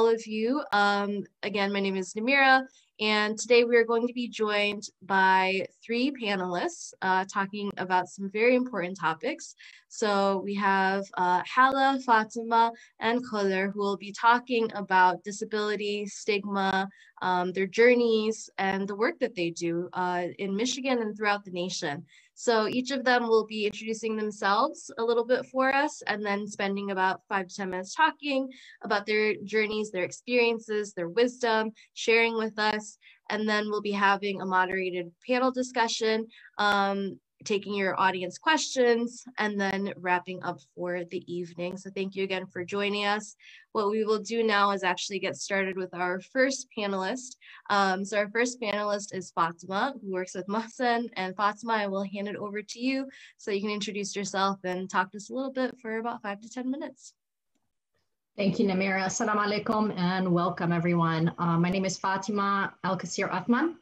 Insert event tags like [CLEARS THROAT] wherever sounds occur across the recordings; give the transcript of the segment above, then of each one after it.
All of you. Um, again, my name is Namira, and today we are going to be joined by three panelists uh, talking about some very important topics. So we have uh, Hala, Fatima, and Khodr who will be talking about disability, stigma, um, their journeys, and the work that they do uh, in Michigan and throughout the nation. So each of them will be introducing themselves a little bit for us and then spending about five to 10 minutes talking about their journeys, their experiences, their wisdom, sharing with us. And then we'll be having a moderated panel discussion um, taking your audience questions and then wrapping up for the evening. So thank you again for joining us. What we will do now is actually get started with our first panelist. Um, so our first panelist is Fatima, who works with MUHSEN. And Fatima, I will hand it over to you so you can introduce yourself and talk to us a little bit for about five to 10 minutes. Thank you, Namira. Assalamu alaikum and welcome everyone. Uh, my name is Fatima Al Kasir Othman.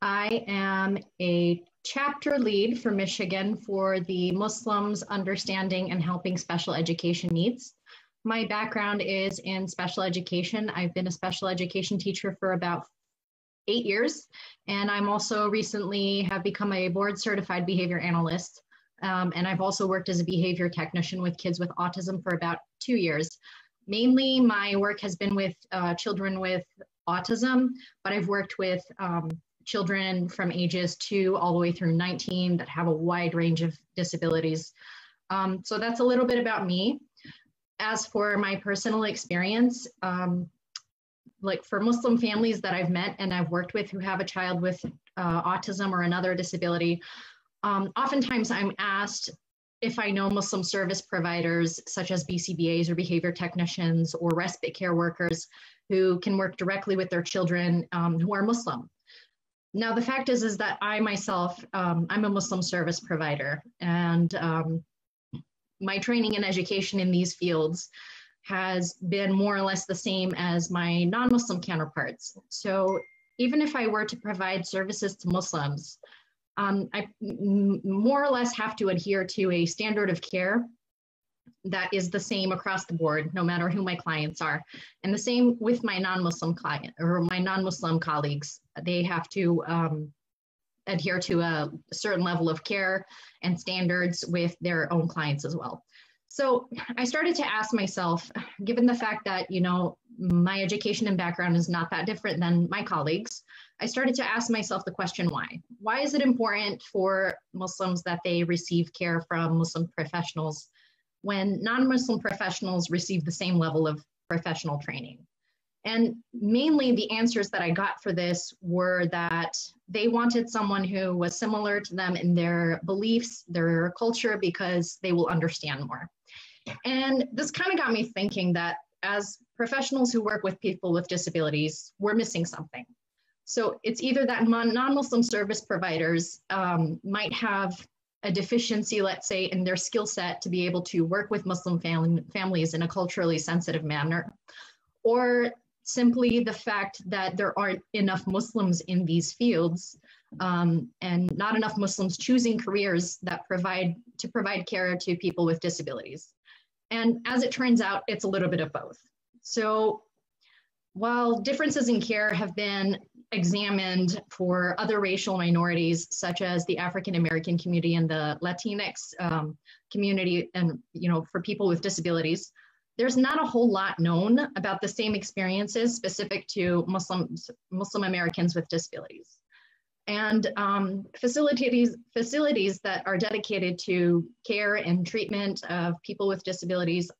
I am a chapter lead for Michigan for the Muslims Understanding and Helping Special Education Needs. My background is in special education. I've been a special education teacher for about eight years, and I'm also recently have become a board certified behavior analyst. Um, and I've also worked as a behavior technician with kids with autism for about two years. Mainly, my work has been with uh, children with autism, but I've worked with um, children from ages two all the way through 19 that have a wide range of disabilities. Um, so that's a little bit about me. As for my personal experience, um, like for Muslim families that I've met and I've worked with who have a child with uh, autism or another disability, um, oftentimes I'm asked if I know Muslim service providers such as BCBAs or behavior technicians or respite care workers who can work directly with their children um, who are Muslim. Now, the fact is, is that I myself, um, I'm a Muslim service provider, and um, my training and education in these fields has been more or less the same as my non-Muslim counterparts. So even if I were to provide services to Muslims, um, I more or less have to adhere to a standard of care that is the same across the board, no matter who my clients are. And the same with my non-Muslim client or my non-Muslim colleagues. They have to um, adhere to a certain level of care and standards with their own clients as well. So I started to ask myself, given the fact that, you know, my education and background is not that different than my colleagues, I started to ask myself the question why? Why is it important for Muslims that they receive care from Muslim professionals when non-Muslim professionals receive the same level of professional training. And mainly the answers that I got for this were that they wanted someone who was similar to them in their beliefs, their culture, because they will understand more. And this kind of got me thinking that as professionals who work with people with disabilities, we're missing something. So it's either that non-Muslim service providers um, might have a deficiency, let's say, in their skill set to be able to work with Muslim fam- families in a culturally sensitive manner, or simply the fact that there aren't enough Muslims in these fields um, and not enough Muslims choosing careers that provide to provide care to people with disabilities. And as it turns out, it's a little bit of both. So while differences in care have been examined for other racial minorities, such as the African American community and the Latinx um, community, and you know, for people with disabilities. There's not a whole lot known about the same experiences specific to Muslims, Muslim Americans with disabilities. And um, facilities, facilities that are dedicated to care and treatment of people with disabilities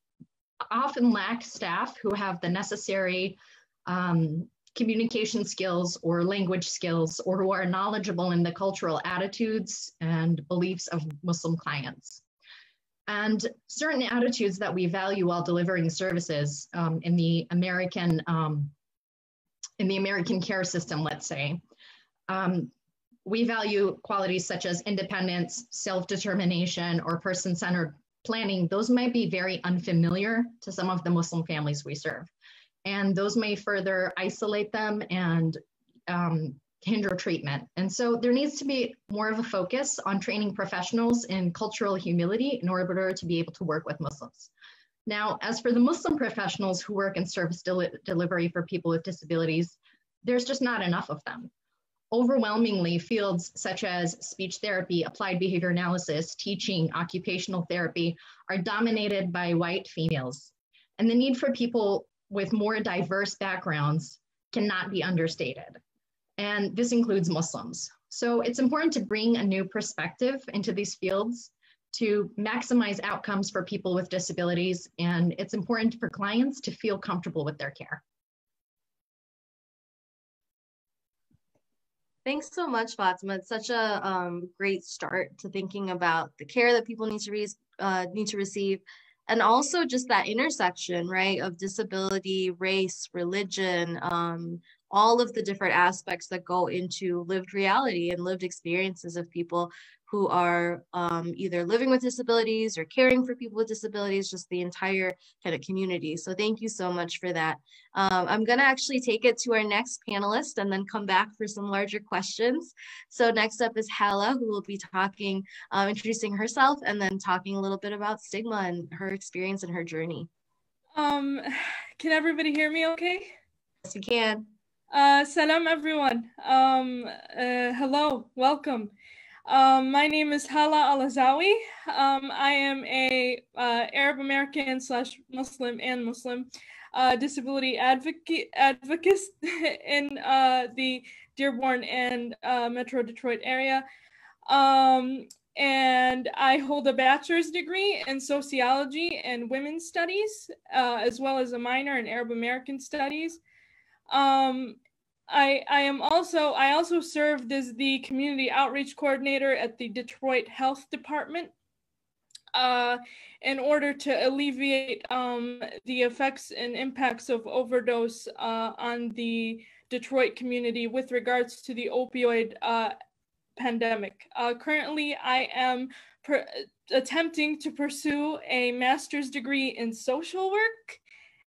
often lack staff who have the necessary um, communication skills or language skills or who are knowledgeable in the cultural attitudes and beliefs of Muslim clients. And certain attitudes that we value while delivering services um, in the American um, in the American care system, let's say, um, we value qualities such as independence, self-determination, or person-centered planning. Those might be very unfamiliar to some of the Muslim families we serve and those may further isolate them and um, hinder treatment. And so there needs to be more of a focus on training professionals in cultural humility in order to be able to work with Muslims. Now, as for the Muslim professionals who work in service del delivery for people with disabilities, there's just not enough of them. Overwhelmingly, fields such as speech therapy, applied behavior analysis, teaching, occupational therapy are dominated by white females. And the need for people with more diverse backgrounds cannot be understated. And this includes Muslims. So it's important to bring a new perspective into these fields to maximize outcomes for people with disabilities. And it's important for clients to feel comfortable with their care. Thanks so much, Fatima. It's such a um, great start to thinking about the care that people need to re- uh, need to receive, and also just that intersection, right, of disability, race, religion, um, all of the different aspects that go into lived reality and lived experiences of people who are um, either living with disabilities or caring for people with disabilities, just the entire kind of community. So thank you so much for that. Um, I'm gonna actually take it to our next panelist and then come back for some larger questions. So next up is Hala, who will be talking, um, introducing herself and then talking a little bit about stigma and her experience and her journey. Um, can everybody hear me okay? Yes, you can. Uh, salam everyone. Um, uh, hello, welcome. Um, my name is Hala Alazzawi. Um, I am a uh, Arab American slash Muslim and Muslim uh, disability advocate advocate [LAUGHS] in uh, the Dearborn and uh, Metro Detroit area. Um, and I hold a bachelor's degree in sociology and women's studies, uh, as well as a minor in Arab American studies. Um, I, I am also I also served as the community outreach coordinator at the Detroit Health Department uh, in order to alleviate um, the effects and impacts of overdose uh, on the Detroit community with regards to the opioid uh, pandemic. Uh, currently, I am attempting to pursue a master's degree in social work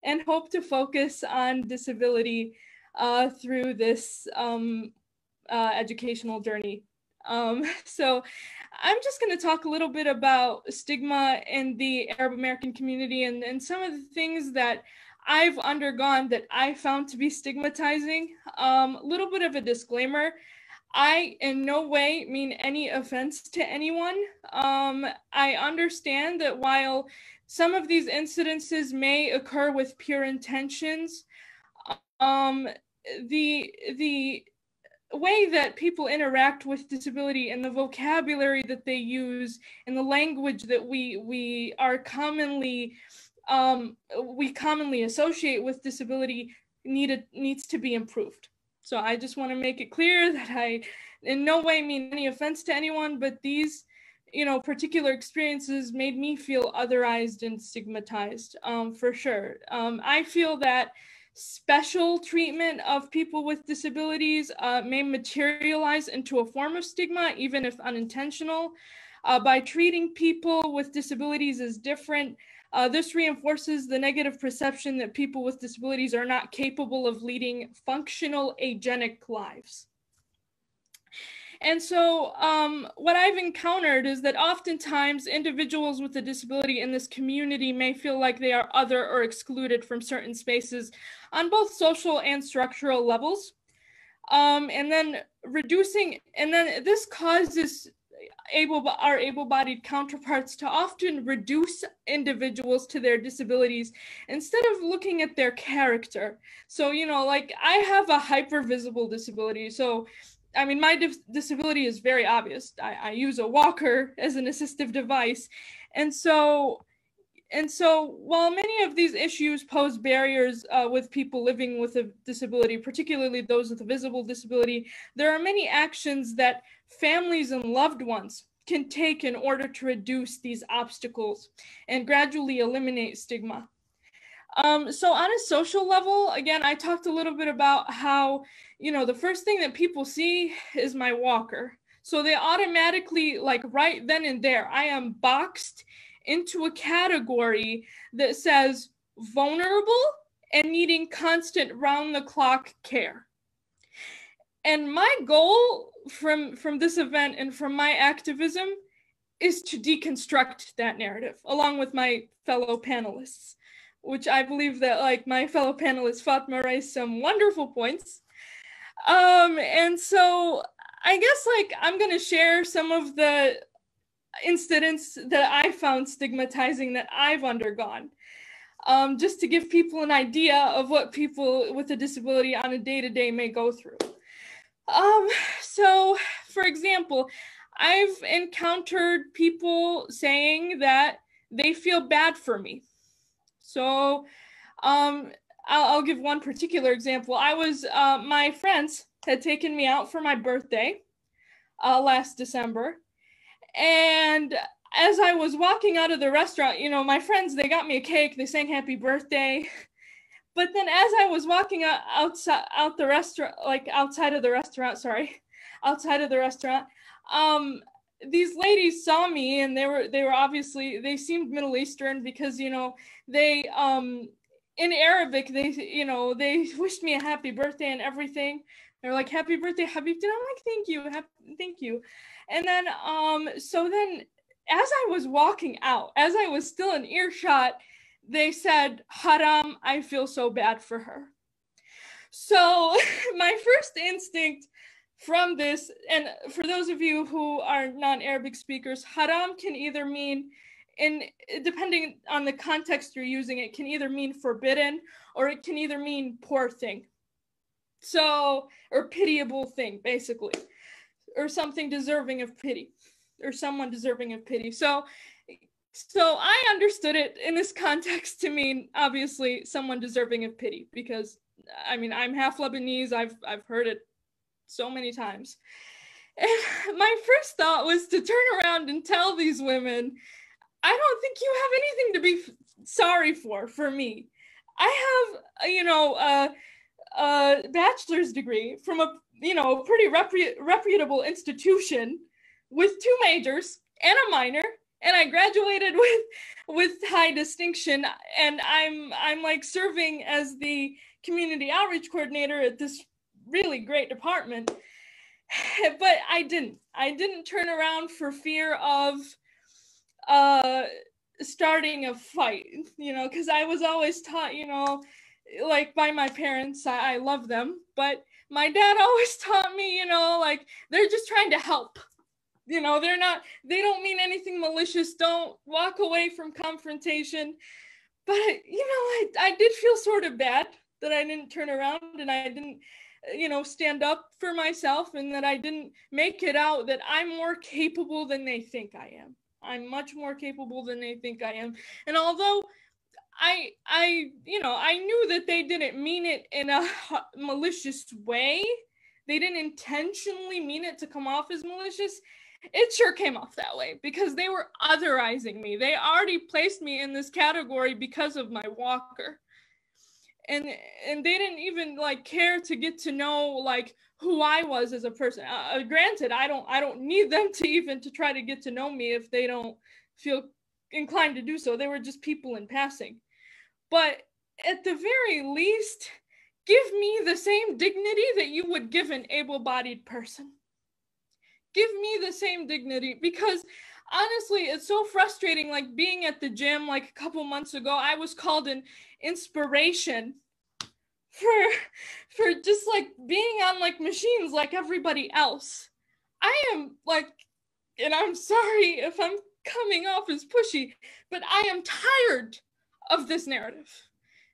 and hope to focus on disability uh, through this um, uh, educational journey. Um, [LAUGHS] so I'm just going to talk a little bit about stigma in the Arab American community and, and some of the things that I've undergone that I found to be stigmatizing. A um, little bit of a disclaimer. I in no way mean any offense to anyone. Um, I understand that while some of these incidences may occur with pure intentions, um, the the way that people interact with disability and the vocabulary that they use and the language that we we are commonly um, we commonly associate with disability needed needs to be improved. So I just want to make it clear [LAUGHS] that I in no way mean any offense to anyone, but these you know particular experiences made me feel otherized and stigmatized um, for sure. Um, I feel that special treatment of people with disabilities uh, may materialize into a form of stigma, even if unintentional. Uh, by treating people with disabilities as different, uh, this reinforces the negative perception that people with disabilities are not capable of leading functional agenic lives. And so, um, what I've encountered is that oftentimes individuals with a disability in this community may feel like they are other or excluded from certain spaces on both social and structural levels. Um, and then reducing, and then this causes able our able-bodied counterparts to often reduce individuals to their disabilities instead of looking at their character so you know like i have a hyper visible disability so I mean, my dis- disability is very obvious. I, I use a walker as an assistive device. And so, and so while many of these issues pose barriers uh, with people living with a disability, particularly those with a visible disability, there are many actions that families and loved ones can take in order to reduce these obstacles and gradually eliminate stigma. Um, so on a social level, again, I talked a little bit about how, you know, the first thing that people see is my walker. So they automatically, like right then and there, I am boxed into a category that says vulnerable and needing constant round the clock care. And my goal from from this event and from my activism is to deconstruct that narrative along with my fellow panelists, which I believe that like my fellow panelist Fatma raised some wonderful points. Um, and so I guess like I'm gonna share some of the incidents that I found stigmatizing that I've undergone. Um, just to give people an idea of what people with a disability on a day-to-day may go through. Um, so for example, I've encountered people saying that they feel bad for me. So um, I'll, I'll, give one particular example. I was, uh, my friends had taken me out for my birthday uh, last December. And as I was walking out of the restaurant, you know, my friends, they got me a cake, they sang happy birthday. [LAUGHS] But then as I was walking out, outside out the restaurant, like outside of the restaurant, sorry, [LAUGHS] outside of the restaurant, um, these ladies saw me and they were they were obviously they seemed Middle Eastern because you know they um in Arabic they you know they wished me a happy birthday and everything. They're like happy birthday Habibti. I'm like thank you, happy, thank you. And then um so then as I was walking out, as I was still in earshot, they said haram. I feel so bad for her. So [LAUGHS] my first instinct from this, and for those of you who are non-Arabic speakers, haram can either mean in depending on the context you're using it can either mean forbidden or it can either mean poor thing. So or pitiable thing basically. Or something deserving of pity or someone deserving of pity. So so i understood it in this [LAUGHS] context to mean obviously someone deserving of pity because i mean i'm half lebanese i've i've heard it so many times. And [LAUGHS] my first thought was to turn around and tell these women, I don't think you have anything to be sorry for for me. I have, uh, you know, a, a bachelor's degree from a, you know, pretty repu- reputable institution with two majors and a minor and I graduated [LAUGHS] with with high distinction and I'm I'm like serving as the community outreach coordinator at this really great department. [SIGHS] But I didn't. I didn't turn around for fear of uh starting a fight, you know, because I was always taught, you know, like by my parents, I, I love them, but my dad [LAUGHS] always taught me, you know, like they're just trying to help. You know, they're not, they don't mean anything malicious. Don't walk away from confrontation. But, you know, I, I did feel sort of bad that I didn't turn around and I didn't you know, stand up for myself and that I didn't make it out that I'm more capable than they think I am. I'm much more capable than they think I am. And although I I you know, I knew that they didn't mean it in a [LAUGHS] malicious way. They didn't intentionally mean it to come off as malicious. It sure came off that way because they were otherizing me. They already placed me in this category because of my walker and and they didn't even like care to get to know like who I was as a person. Uh, uh, granted, I don't I don't need them to even to try to get to know me if they don't feel inclined to do so. They were just people in passing. But at the very least, give me the same dignity that you would give an able-bodied person. Give me the same dignity because honestly, it's so frustrating. Like being at the gym, like a couple months ago, I was called an inspiration for for just like being on like machines like everybody else. I am like, and I'm sorry if I'm coming off as pushy, but I am tired of this narrative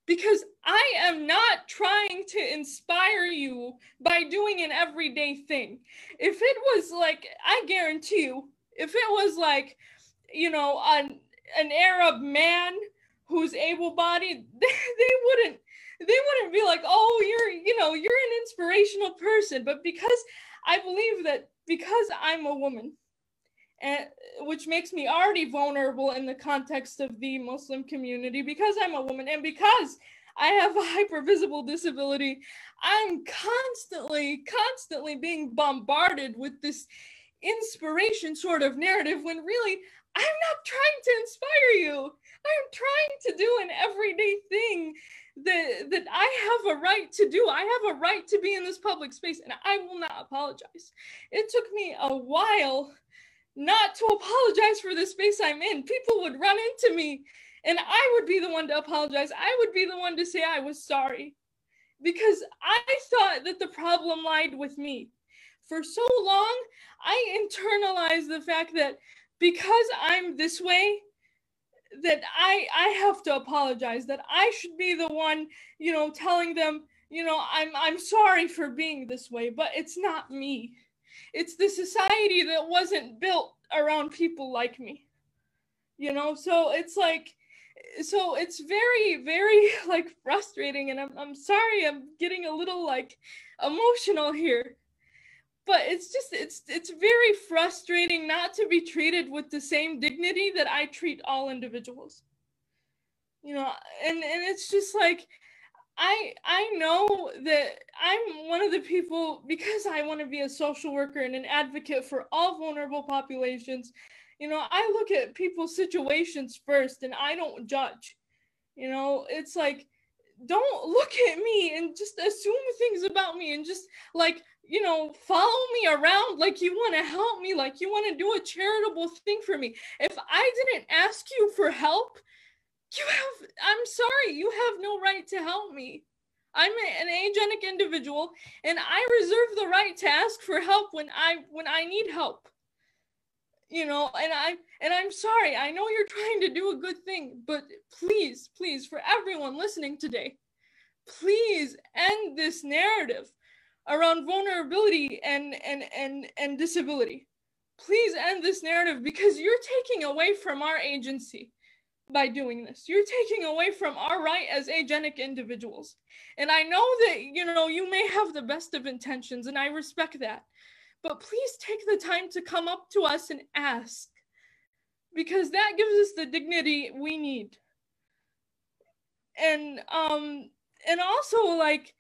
because I am not trying to inspire you by doing an everyday thing. If it was like, I guarantee you, if it was like, you know, an an Arab man who's able-bodied, [LAUGHS] they, they wouldn't they wouldn't be like, "Oh, you're, you know, you're an inspirational person." But because I believe that because I'm a woman, and which makes me already vulnerable in the context of the Muslim community because I'm a woman and because I have a hypervisible disability, I'm constantly, constantly being bombarded with this inspiration sort of narrative when really I'm not trying to inspire you. I'm trying to do an everyday thing that that I have a right to do. I have a right to be in this public space and I will not apologize. It took me a while not to apologize for the space I'm in. People would run into me and I would be the one to apologize. I would be the one to say I was sorry because I thought that the problem lied with me. For so long, I internalized the fact that because I'm this way, that I I have to apologize, that I should be the one, you know, telling them, you know, I'm I'm sorry for being this way, but it's not me. It's the society that wasn't built around people like me. You know, so it's like so it's very very [LAUGHS] like frustrating and I'm I'm sorry I'm getting a little like emotional here. But it's just it's it's very frustrating not to be treated with the same dignity that I treat all individuals. You know, and and it's just like I I know that I'm one of the people because I want to be a social worker and an advocate for all vulnerable populations you know, I look at people's situations first and I don't judge. You know, it's like, don't look at me and just assume things about me and just like, you know, follow me around like you want to help me, like you want to do a charitable thing for me. If I didn't ask you for help, you have, I'm sorry, you have no right to help me. I'm an agenic individual and I reserve the right to ask for help when I when I need help you know and i and i'm sorry i know you're trying to do a good thing but please please for everyone listening today please end this narrative around vulnerability and and and and disability. Please end this narrative because you're taking away from our agency by doing this. You're taking away from our right as agenic individuals. And i know that you know you may have the best of intentions and i respect that. But please take the time to come up to us and ask because that gives us the dignity we need. And um and also like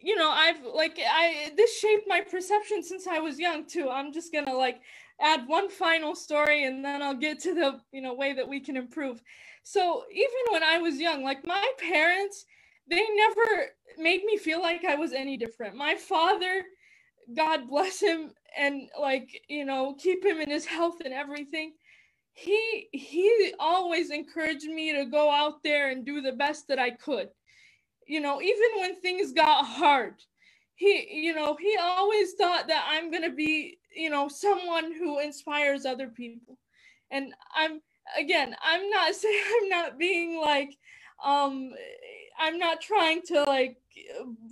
you know i've like i this shaped my perception since i was young too. I'm just gonna like add one final story and then i'll get to the you know way that we can improve. So even when i was young like my parents they never made me feel like i was any different. My father God bless him and like you know keep him in his health and everything he he always encouraged me to go out there and do the best that I could. You know even when things got hard he you know he always thought that I'm going to be you know someone who inspires other people. And I'm again I'm not [LAUGHS] saying I'm not being like um I'm not trying to like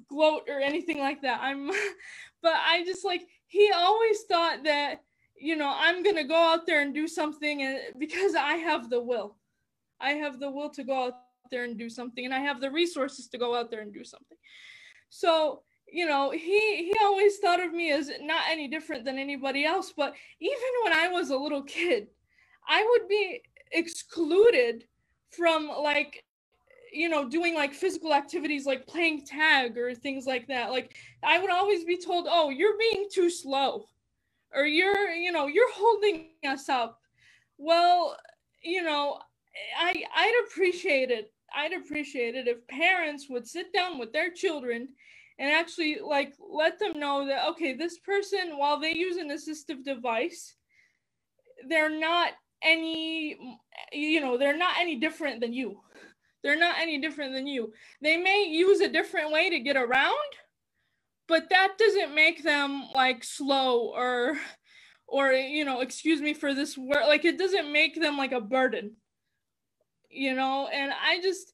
gloat or anything like that. I'm [LAUGHS] but I just like he always thought that you know I'm gonna go out there and do something and because I have the will, I have the will to go out there and do something, and I have the resources to go out there and do something. So you know he he always thought of me as not any different than anybody else. But even when I was a little kid, I would be excluded from like you know doing like physical activities like playing tag or things like that like i would always be told oh you're being too slow or you're you know you're holding us up. Well you know i i'd appreciate it. I'd appreciate it if parents would sit down with their children and actually like let them know that okay this person while they use an assistive device they're not any you know they're not any different than you. They're not any different than you. They may use a different way to get around, but that doesn't make them like slow or or you know, excuse me for this word, like it doesn't make them like a burden. You know, and I just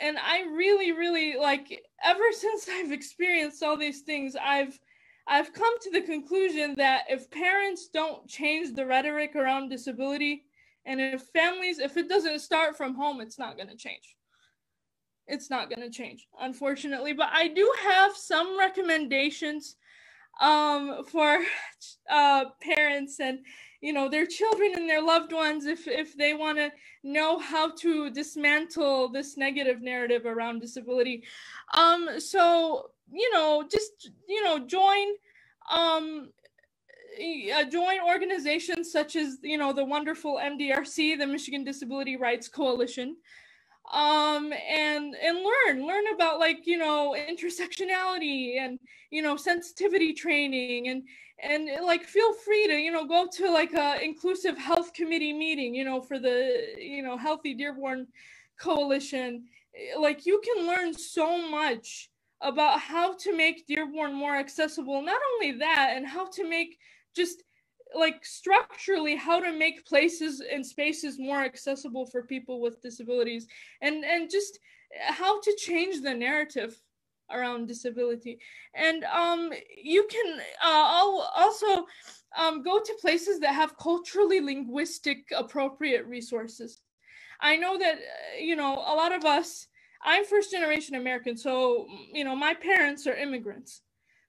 and I really really like ever [LAUGHS] since I've experienced all these things, I've I've come to the conclusion that if parents don't change the rhetoric around disability, and if families, if it doesn't start from home, it's not going to change. It's not going to change, unfortunately. But I do have some recommendations um, for uh, parents and you know their children and their loved ones if if they want to know how to dismantle this negative narrative around disability um so you know just you know join um uh, join organizations such as you know the wonderful MDRC, the Michigan Disability Rights Coalition. Um and and learn learn about like you know intersectionality and you know sensitivity training and and like feel free to you know go to like a inclusive health committee meeting you know for the you know healthy dearborn coalition. Like you can learn so much about how to make dearborn more accessible. Not only that and how to make just like structurally how to make places and spaces more accessible for people with disabilities and and just how to change the narrative around disability. And um you can uh, also um, go to places that have culturally linguistic appropriate resources. I know that uh, you know a lot of us i'm first generation american so you know my parents are immigrants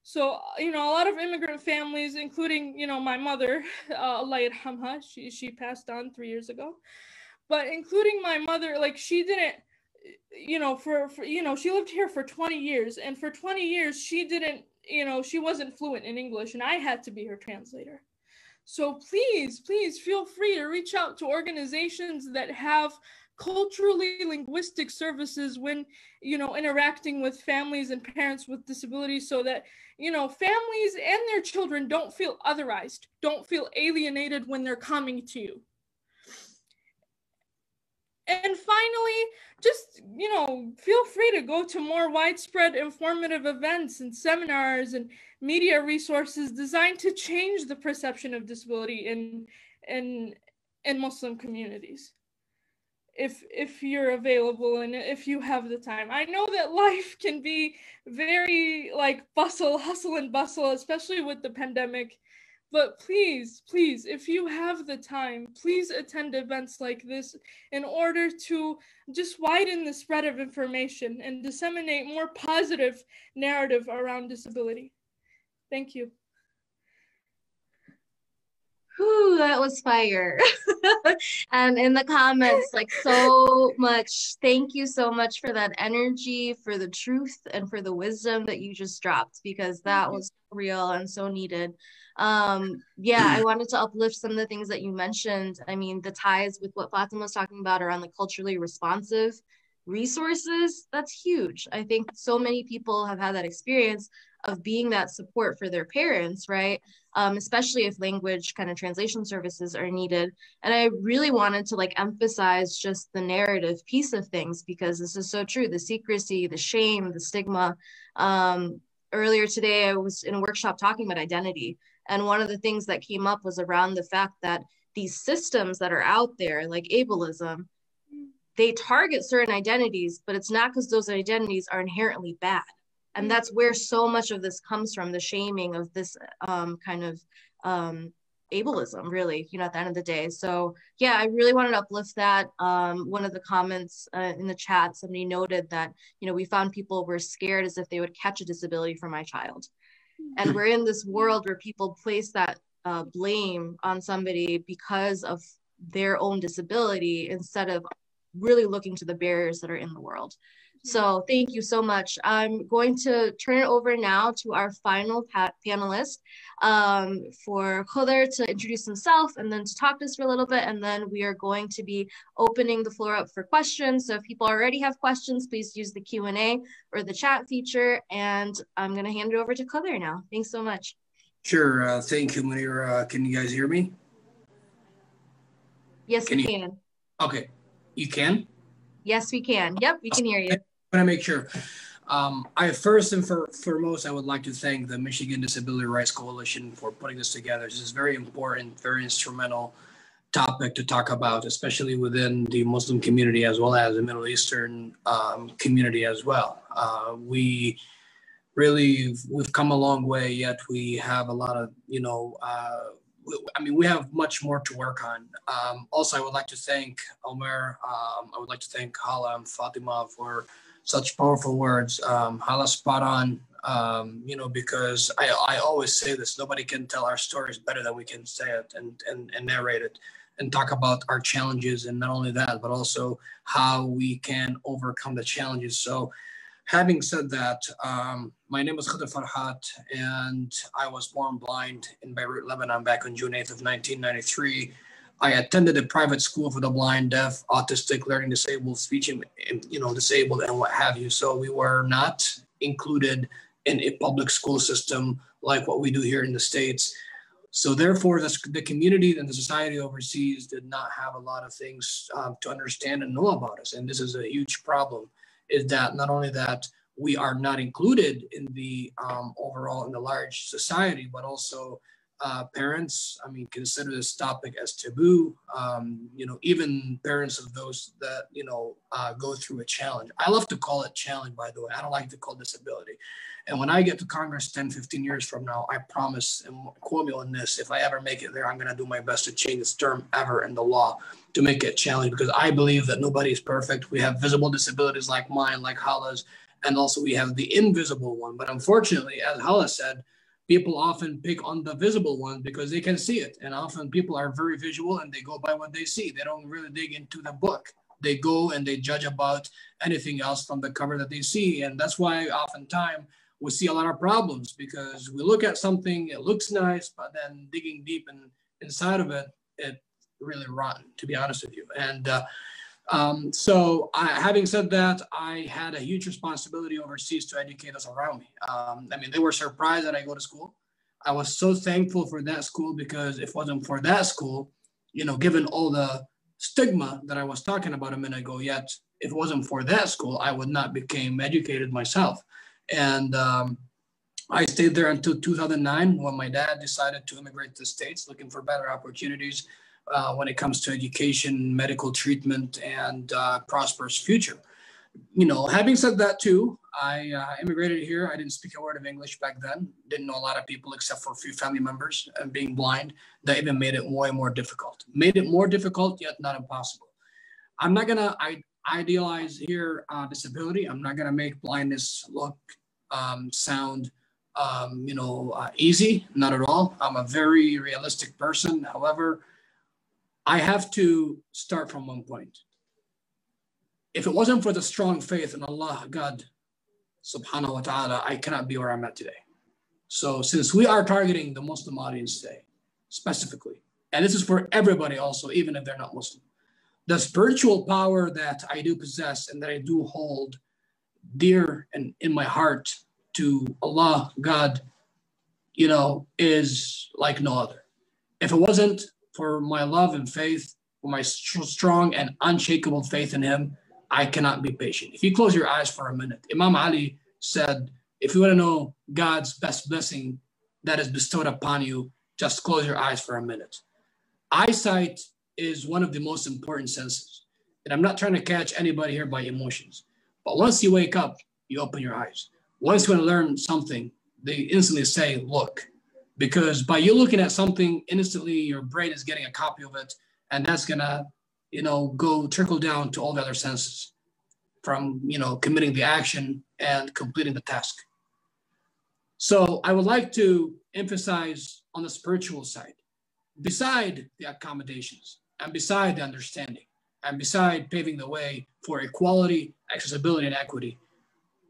so you know a lot of immigrant families including you know my mother [LAUGHS] uh, Hamha, she she passed on 3 years ago. But including my mother like she didn't you know for, for you know she lived here for 20 years and for 20 years she didn't you know she wasn't fluent in english and i had to be her translator. So please please feel free to reach out to organizations that have culturally linguistic services when you know interacting with families and parents with disabilities so that you know families and their children don't feel otherized don't feel alienated when they're coming to you. And finally just you know feel free to go to more widespread informative events and seminars and media resources designed to change the perception of disability in in in muslim communities if if you're available and if you have the time. I know that life can be very like bustle, hustle and bustle, especially with the pandemic. But please, please, if you have the time, please attend events like this in order to just widen the spread of information and disseminate more positive narrative around disability. Thank you. Whew, that was fire. and [LAUGHS] in the comments, like so much, thank you so much for that energy, for the truth, and for the wisdom that you just dropped because that was real and so needed. Um, yeah, I [CLEARS THROAT] wanted to uplift some of the things that you mentioned. I mean, the ties with what Fatima was talking about around the culturally responsive resources, that's huge. I think so many people have had that experience of being that support for their parents, right? Um, especially if language kind of translation services are needed. And I really wanted to like emphasize just the narrative piece of things because this is so true the secrecy, the shame, the stigma. Um, earlier today, I was in a workshop talking about identity. And one of the things that came up was around the fact that these systems that are out there, like ableism, they target certain identities, but it's not because those identities are inherently bad and that's where so much of this comes from the shaming of this um, kind of um, ableism really you know at the end of the day. So yeah i really wanted to uplift that. Um, one of the comments uh, in the chat somebody noted that you know we found people were scared as if they would catch a disability for my child. And we're in this world where people place that uh, blame on somebody because of their own disability instead of really looking to the barriers that are in the world so thank you so much. I'm going to turn it over now to our final pa panelist um, for Khodr to introduce himself and then to talk to us for a little bit. And then we are going to be opening the floor up for questions. So if people already have questions, please use the Q&A or the chat feature. And I'm going to hand it over to Khodr now. Thanks so much. Sure. Uh, thank you, Munir. Uh, can you guys hear me? Yes, can we you, can. Okay. You can? Yes, we can. Yep, we can hear you want to make sure. Um, I first and for, foremost, I would like to thank the Michigan Disability Rights Coalition for putting this together. This is very important, very instrumental topic to talk about, especially within the Muslim community as well as the Middle Eastern um, community as well. Uh, we really we've come a long way, yet we have a lot of you know. Uh, I mean, we have much more to work on. Um, also, I would like to thank Omer. Um, I would like to thank Hala and Fatima for such powerful words. Um, Hala spot on, um, you know, because I, I always say this, nobody can tell our stories better than we can say it and, and, and narrate it and talk about our challenges. And not only that, but also how we can overcome the challenges. So having said that, um, my name is Khodr Farhat, and I was born blind in Beirut, Lebanon back on June 8th of 1993. I attended a private school for the blind, deaf, autistic, learning disabled, speech, and you know, disabled, and what have you. So we were not included in a public school system like what we do here in the states. So therefore, the, the community and the society overseas did not have a lot of things um, to understand and know about us, and this is a huge problem. Is that not only that we are not included in the um, overall in the large society, but also uh, parents, I mean, consider this topic as taboo. Um, you know, even parents of those that, you know, uh, go through a challenge. I love to call it challenge, by the way. I don't like to call disability. And when I get to Congress 10, 15 years from now, I promise, and quote me on this, if I ever make it there, I'm going to do my best to change this term ever in the law to make it challenge because I believe that nobody is perfect. We have visible disabilities like mine, like Hala's, and also we have the invisible one. But unfortunately, as Hala said, people often pick on the visible one because they can see it. And often people are very visual and they go by what they see. They don't really dig into the book. They go and they judge about anything else from the cover that they see. And that's why oftentimes we see a lot of problems because we look at something, it looks nice, but then digging deep and inside of it, it really rotten, to be honest with you. And uh, um, so I, having said that, I had a huge responsibility overseas to educate those around me. Um, I mean, they were surprised that I go to school. I was so thankful for that school because if it wasn't for that school, you know, given all the stigma that I was talking about a minute ago, yet if it wasn't for that school, I would not became educated myself. And um, I stayed there until 2009 when my dad decided to immigrate to the States looking for better opportunities uh, when it comes to education, medical treatment, and uh, prosperous future. You know, having said that too, I uh, immigrated here. I didn't speak a word of English back then. Didn't know a lot of people except for a few family members. And being blind, that even made it way more difficult. Made it more difficult, yet not impossible. I'm not gonna I, idealize here uh, disability. I'm not gonna make blindness look, um, sound, um, you know, uh, easy. Not at all. I'm a very realistic person. However, I have to start from one point. If it wasn't for the strong faith in Allah, God, subhanahu wa ta'ala, I cannot be where I'm at today. So since we are targeting the Muslim audience today, specifically, and this is for everybody also, even if they're not Muslim, the spiritual power that I do possess and that I do hold dear and in my heart to Allah, God, you know, is like no other. If it wasn't for my love and faith, for my strong and unshakable faith in him, I cannot be patient. If you close your eyes for a minute, Imam Ali said, if you want to know God's best blessing that is bestowed upon you, just close your eyes for a minute. Eyesight is one of the most important senses. And I'm not trying to catch anybody here by emotions. But once you wake up, you open your eyes. Once you want to learn something, they instantly say, look because by you looking at something instantly your brain is getting a copy of it and that's gonna you know go trickle down to all the other senses from you know committing the action and completing the task. So i would like to emphasize on the spiritual side. Beside the accommodations and beside the understanding and beside paving the way for equality accessibility and equity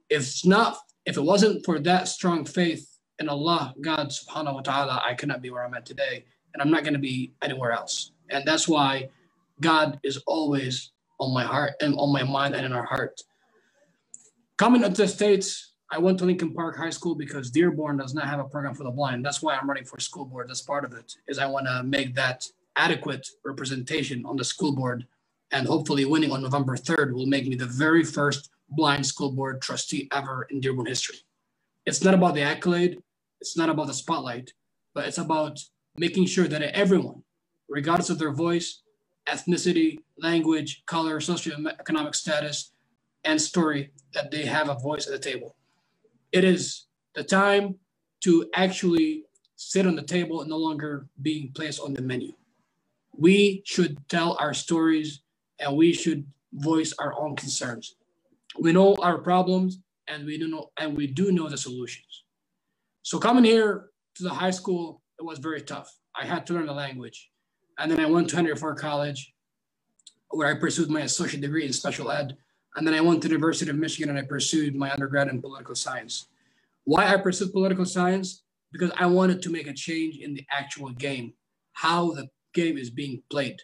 if it's not if it wasn't for that strong faith in Allah, God subhanahu wa ta'ala, I cannot be where I'm at today. And I'm not going to be anywhere else. And that's why God is always on my heart and on my mind and in our heart. Coming to the States, I went to Lincoln Park High School because Dearborn does not have a program for the blind. That's why I'm running for school board. That's part of it, is I want to make that adequate representation on the school board. And hopefully winning on November 3rd will make me the very first blind school board trustee ever in Dearborn history. It's not about the accolade. It's not about the spotlight, but it's about making sure that everyone, regardless of their voice, ethnicity, language, color, socioeconomic status, and story, that they have a voice at the table. It is the time to actually sit on the table and no longer being placed on the menu. We should tell our stories and we should voice our own concerns. We know our problems and we do know and we do know the solutions. So coming here to the high school, it was very tough. I had to learn the language. And then I went to Henry Ford College, where I pursued my associate degree in special ed. And then I went to the University of Michigan and I pursued my undergrad in political science. Why I pursued political science? Because I wanted to make a change in the actual game, how the game is being played.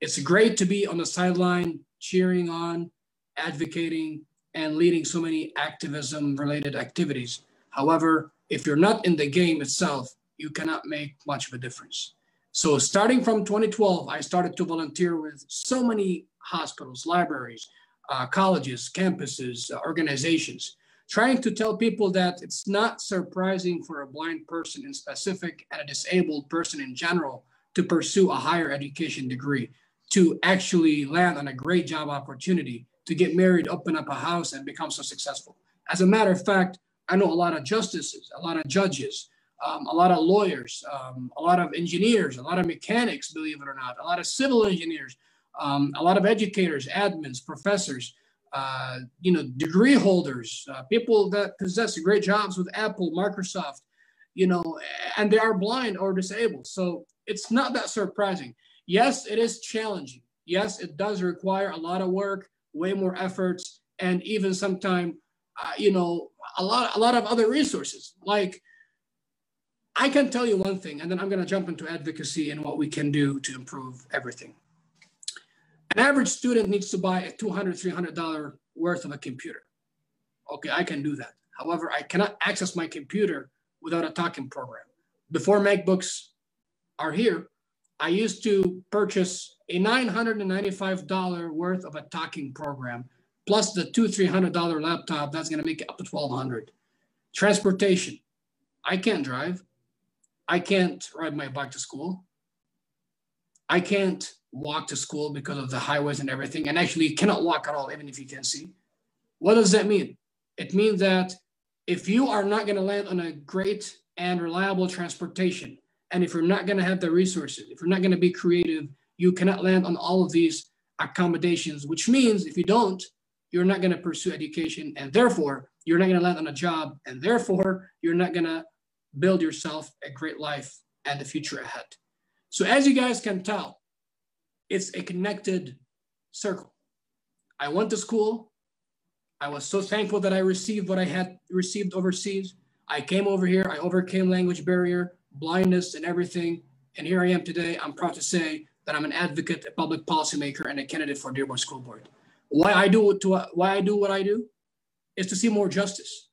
It's great to be on the sideline cheering on, advocating, and leading so many activism related activities. However, if you're not in the game itself, you cannot make much of a difference. So starting from 2012, I started to volunteer with so many hospitals, libraries, uh, colleges, campuses, uh, organizations, trying to tell people that it's not surprising for a blind person in specific and a disabled person in general to pursue a higher education degree, to actually land on a great job opportunity, to get married, open up a house, and become so successful. As a matter of fact, I know a lot of justices, a lot of judges, um, a lot of lawyers, um, a lot of engineers, a lot of mechanics, believe it or not, a lot of civil engineers, um, a lot of educators, admins, professors, uh, you know, degree holders, uh, people that possess great jobs with Apple, Microsoft, you know, and they are blind or disabled. So it's not that surprising. Yes, it is challenging. Yes, it does require a lot of work, way more efforts, and even sometimes, uh, you know, a lot, a lot of other resources like I can tell you one thing, and then I'm going to jump into advocacy and what we can do to improve everything. An average student needs to buy a $200, $300 worth of a computer. Okay, I can do that. However, I cannot access my computer without a talking program. Before MacBooks are here, I used to purchase a $995 worth of a talking program, plus the two, $300 laptop, that's gonna make it up to 1200 Transportation, I can't drive. I can't ride my bike to school. I can't walk to school because of the highways and everything. And actually, you cannot walk at all, even if you can see. What does that mean? It means that if you are not going to land on a great and reliable transportation, and if you're not going to have the resources, if you're not going to be creative, you cannot land on all of these accommodations, which means if you don't, you're not going to pursue education, and therefore, you're not going to land on a job, and therefore, you're not going to build yourself a great life and the future ahead. So as you guys can tell, it's a connected circle. I went to school. I was so thankful that I received what I had received overseas. I came over here, I overcame language barrier, blindness and everything. And here I am today. I'm proud to say that I'm an advocate, a public policymaker, and a candidate for Dearborn School Board. Why I do to, why I do what I do is to see more justice,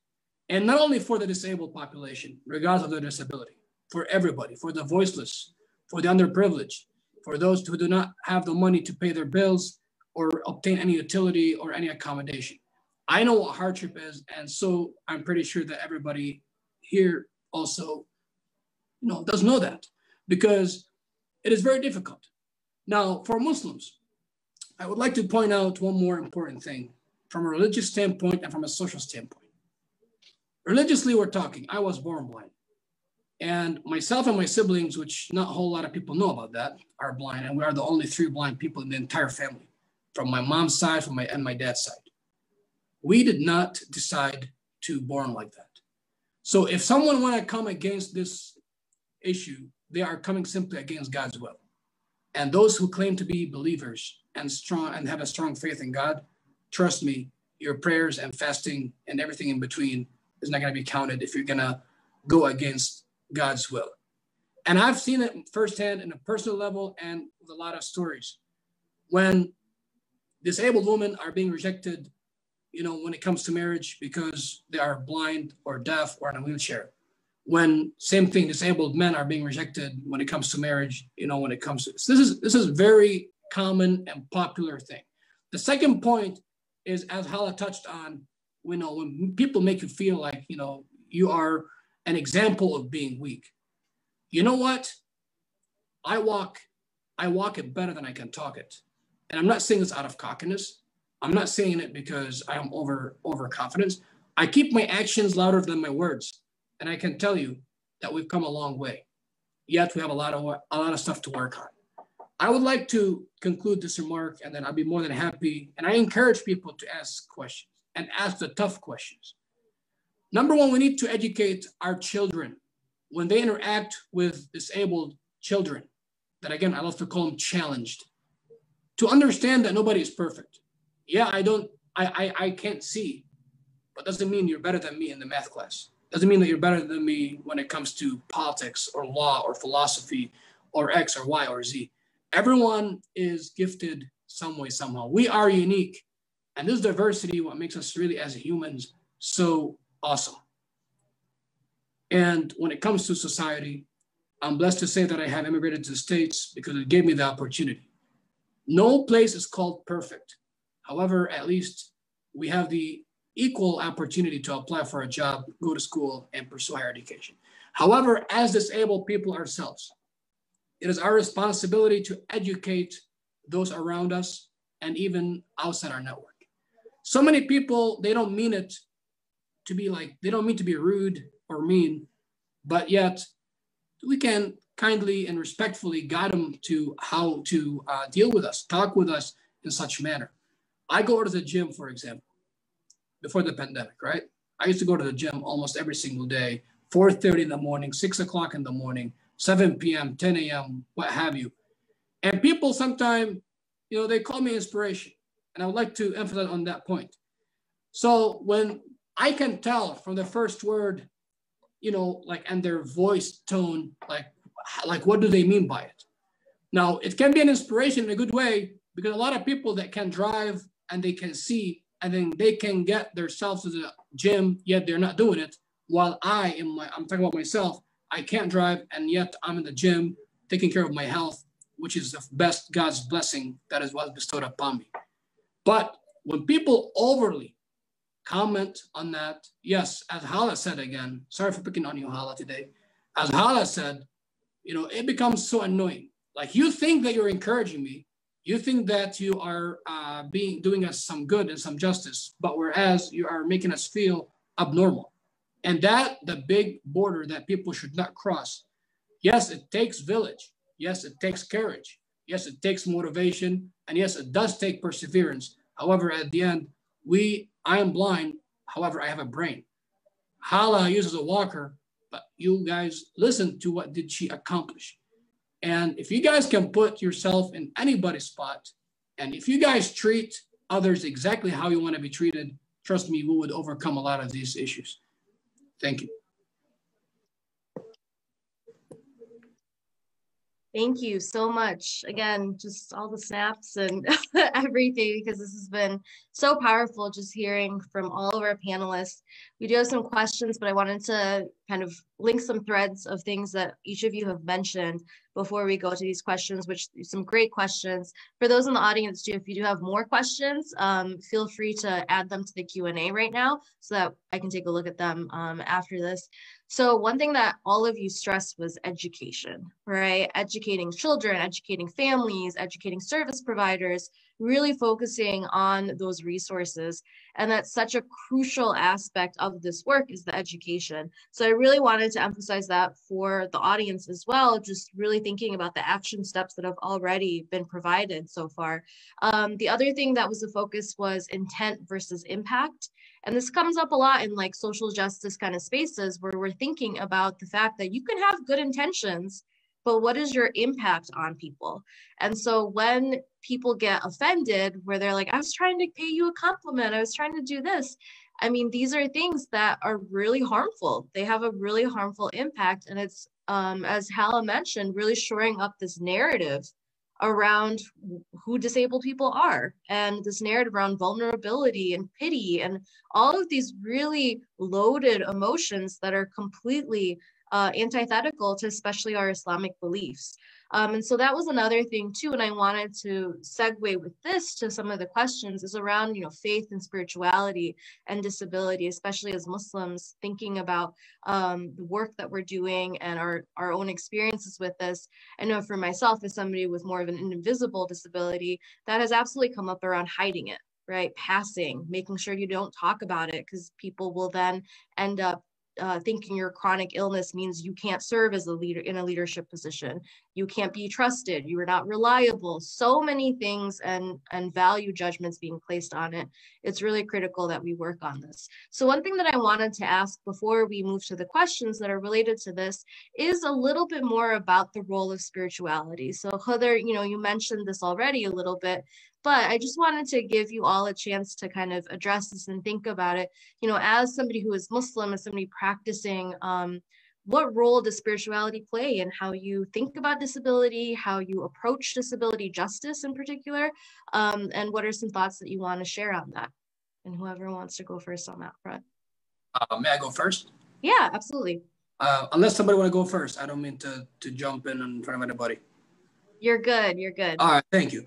and not only for the disabled population, regardless of their disability, for everybody, for the voiceless, for the underprivileged, for those who do not have the money to pay their bills or obtain any utility or any accommodation. I know what hardship is, and so I'm pretty sure that everybody here also, you know, does know that because it is very difficult. Now, for Muslims, I would like to point out one more important thing from a religious standpoint and from a social standpoint. Religiously we're talking i was born blind. And myself and my siblings which not a whole lot of people know about that are blind. And we are the only three blind people in the entire family from my mom's side from my and my dad's side. We did not decide to born like that. So if someone want to come against this issue they are coming simply against god's will and those who claim to be believers and strong and have a strong faith in god trust me your prayers and fasting and everything in between is not going to be counted if you're going to go against God's will. And I've seen it firsthand in a personal level and with a lot of stories. When disabled women are being rejected, you know, when it comes to marriage because they are blind or deaf or in a wheelchair. When same thing, disabled men are being rejected when it comes to marriage, you know, when it comes to so this is this is very common and popular thing. The second point is as Hala touched on, you know, when people make you feel like, you know, you are an example of being weak. You know what? I walk, I walk it better than I can talk it. And I'm not saying this out of cockiness. I'm not saying it because I am over overconfidence. I keep my actions louder than my words. And I can tell you that we've come a long way. Yet we have a lot of a lot of stuff to work on. I would like to conclude this remark and then I'll be more than happy. And I encourage people to ask questions and ask the tough questions. Number one, we need to educate our children when they interact with disabled children, that again, I love to call them challenged, to understand that nobody is perfect. Yeah, I don't, I, I, I can't see, but doesn't mean you're better than me in the math class. Doesn't mean that you're better than me when it comes to politics or law or philosophy or X or Y or Z. Everyone is gifted some way, somehow. We are unique. And this diversity, what makes us really as humans so awesome. And when it comes to society, I'm blessed to say that I have immigrated to the States because it gave me the opportunity. No place is called perfect. However, at least we have the equal opportunity to apply for a job, go to school, and pursue higher education. However, as disabled people ourselves, it is our responsibility to educate those around us and even outside our network. So many people, they don't mean it to be like, they don't mean to be rude or mean, but yet we can kindly and respectfully guide them to how to uh, deal with us, talk with us in such manner. I go to the gym, for example, before the pandemic, right? I used to go to the gym almost every single day, 4.30 in the morning, 6 o'clock in the morning, 7 p.m., 10 a.m., what have you. And people sometimes, you know, they call me inspiration. And I would like to emphasize on that point. So when I can tell from the first word, you know, like, and their voice tone, like, like what do they mean by it? Now, it can be an inspiration in a good way because a lot of people that can drive and they can see and then they can get themselves to the gym, yet they're not doing it. While I am my, I'm talking about myself, I can't drive and yet I'm in the gym taking care of my health, which is the best God's blessing that is was bestowed upon me. But when people overly comment on that, yes, as Hala said again, sorry for picking on you, Hala, today. As Hala said, you know, it becomes so annoying. Like you think that you're encouraging me, you think that you are uh, being doing us some good and some justice, but whereas you are making us feel abnormal. And that the big border that people should not cross. Yes, it takes village. Yes, it takes courage. Yes, it takes motivation. And yes, it does take perseverance. However, at the end, we, I am blind. However, I have a brain. Hala uses a walker, but you guys listen to what did she accomplish. And if you guys can put yourself in anybody's spot, and if you guys treat others exactly how you want to be treated, trust me, we would overcome a lot of these issues. Thank you. Thank you so much. Again, just all the snaps and [LAUGHS] everything, because this has been so powerful just hearing from all of our panelists. We do have some questions, but I wanted to kind of link some threads of things that each of you have mentioned before we go to these questions, which some great questions. For those in the audience too, if you do have more questions, um, feel free to add them to the Q&A right now so that I can take a look at them um, after this. So one thing that all of you stressed was education, right? Educating children, educating families, educating service providers, really focusing on those resources. And that's such a crucial aspect of this work is the education. So I really wanted to emphasize that for the audience as well, just really thinking about the action steps that have already been provided so far. Um, the other thing that was the focus was intent versus impact. And this comes up a lot in like social justice kind of spaces where we're thinking about the fact that you can have good intentions, but what is your impact on people? And so when people get offended, where they're like, I was trying to pay you a compliment, I was trying to do this. I mean, these are things that are really harmful. They have a really harmful impact. And it's, um, as Hala mentioned, really shoring up this narrative around who disabled people are and this narrative around vulnerability and pity and all of these really loaded emotions that are completely uh, antithetical to especially our Islamic beliefs. Um, and so that was another thing too. And I wanted to segue with this to some of the questions is around, you know, faith and spirituality and disability, especially as Muslims thinking about um, the work that we're doing and our, our own experiences with this. I know for myself as somebody with more of an invisible disability, that has absolutely come up around hiding it right? Passing, making sure you don't talk about it because people will then end up uh, thinking your chronic illness means you can't serve as a leader in a leadership position you can't be trusted. You are not reliable. So many things and and value judgments being placed on it. It's really critical that we work on this. So one thing that i wanted to ask before we move to the questions that are related to this is a little bit more about the role of spirituality. So Hala you know you mentioned this already a little bit but I just wanted to give you all a chance to kind of address this and think about it. You know, as somebody who is Muslim, as somebody practicing um, what role does spirituality play in how you think about disability, how you approach disability justice in particular, um, and what are some thoughts that you want to share on that? And whoever wants to go first on that front. Uh, may I go first? Yeah, absolutely. Uh, unless somebody want to go first, I don't mean to to jump in in front of anybody. You're good. You're good. All right, thank you.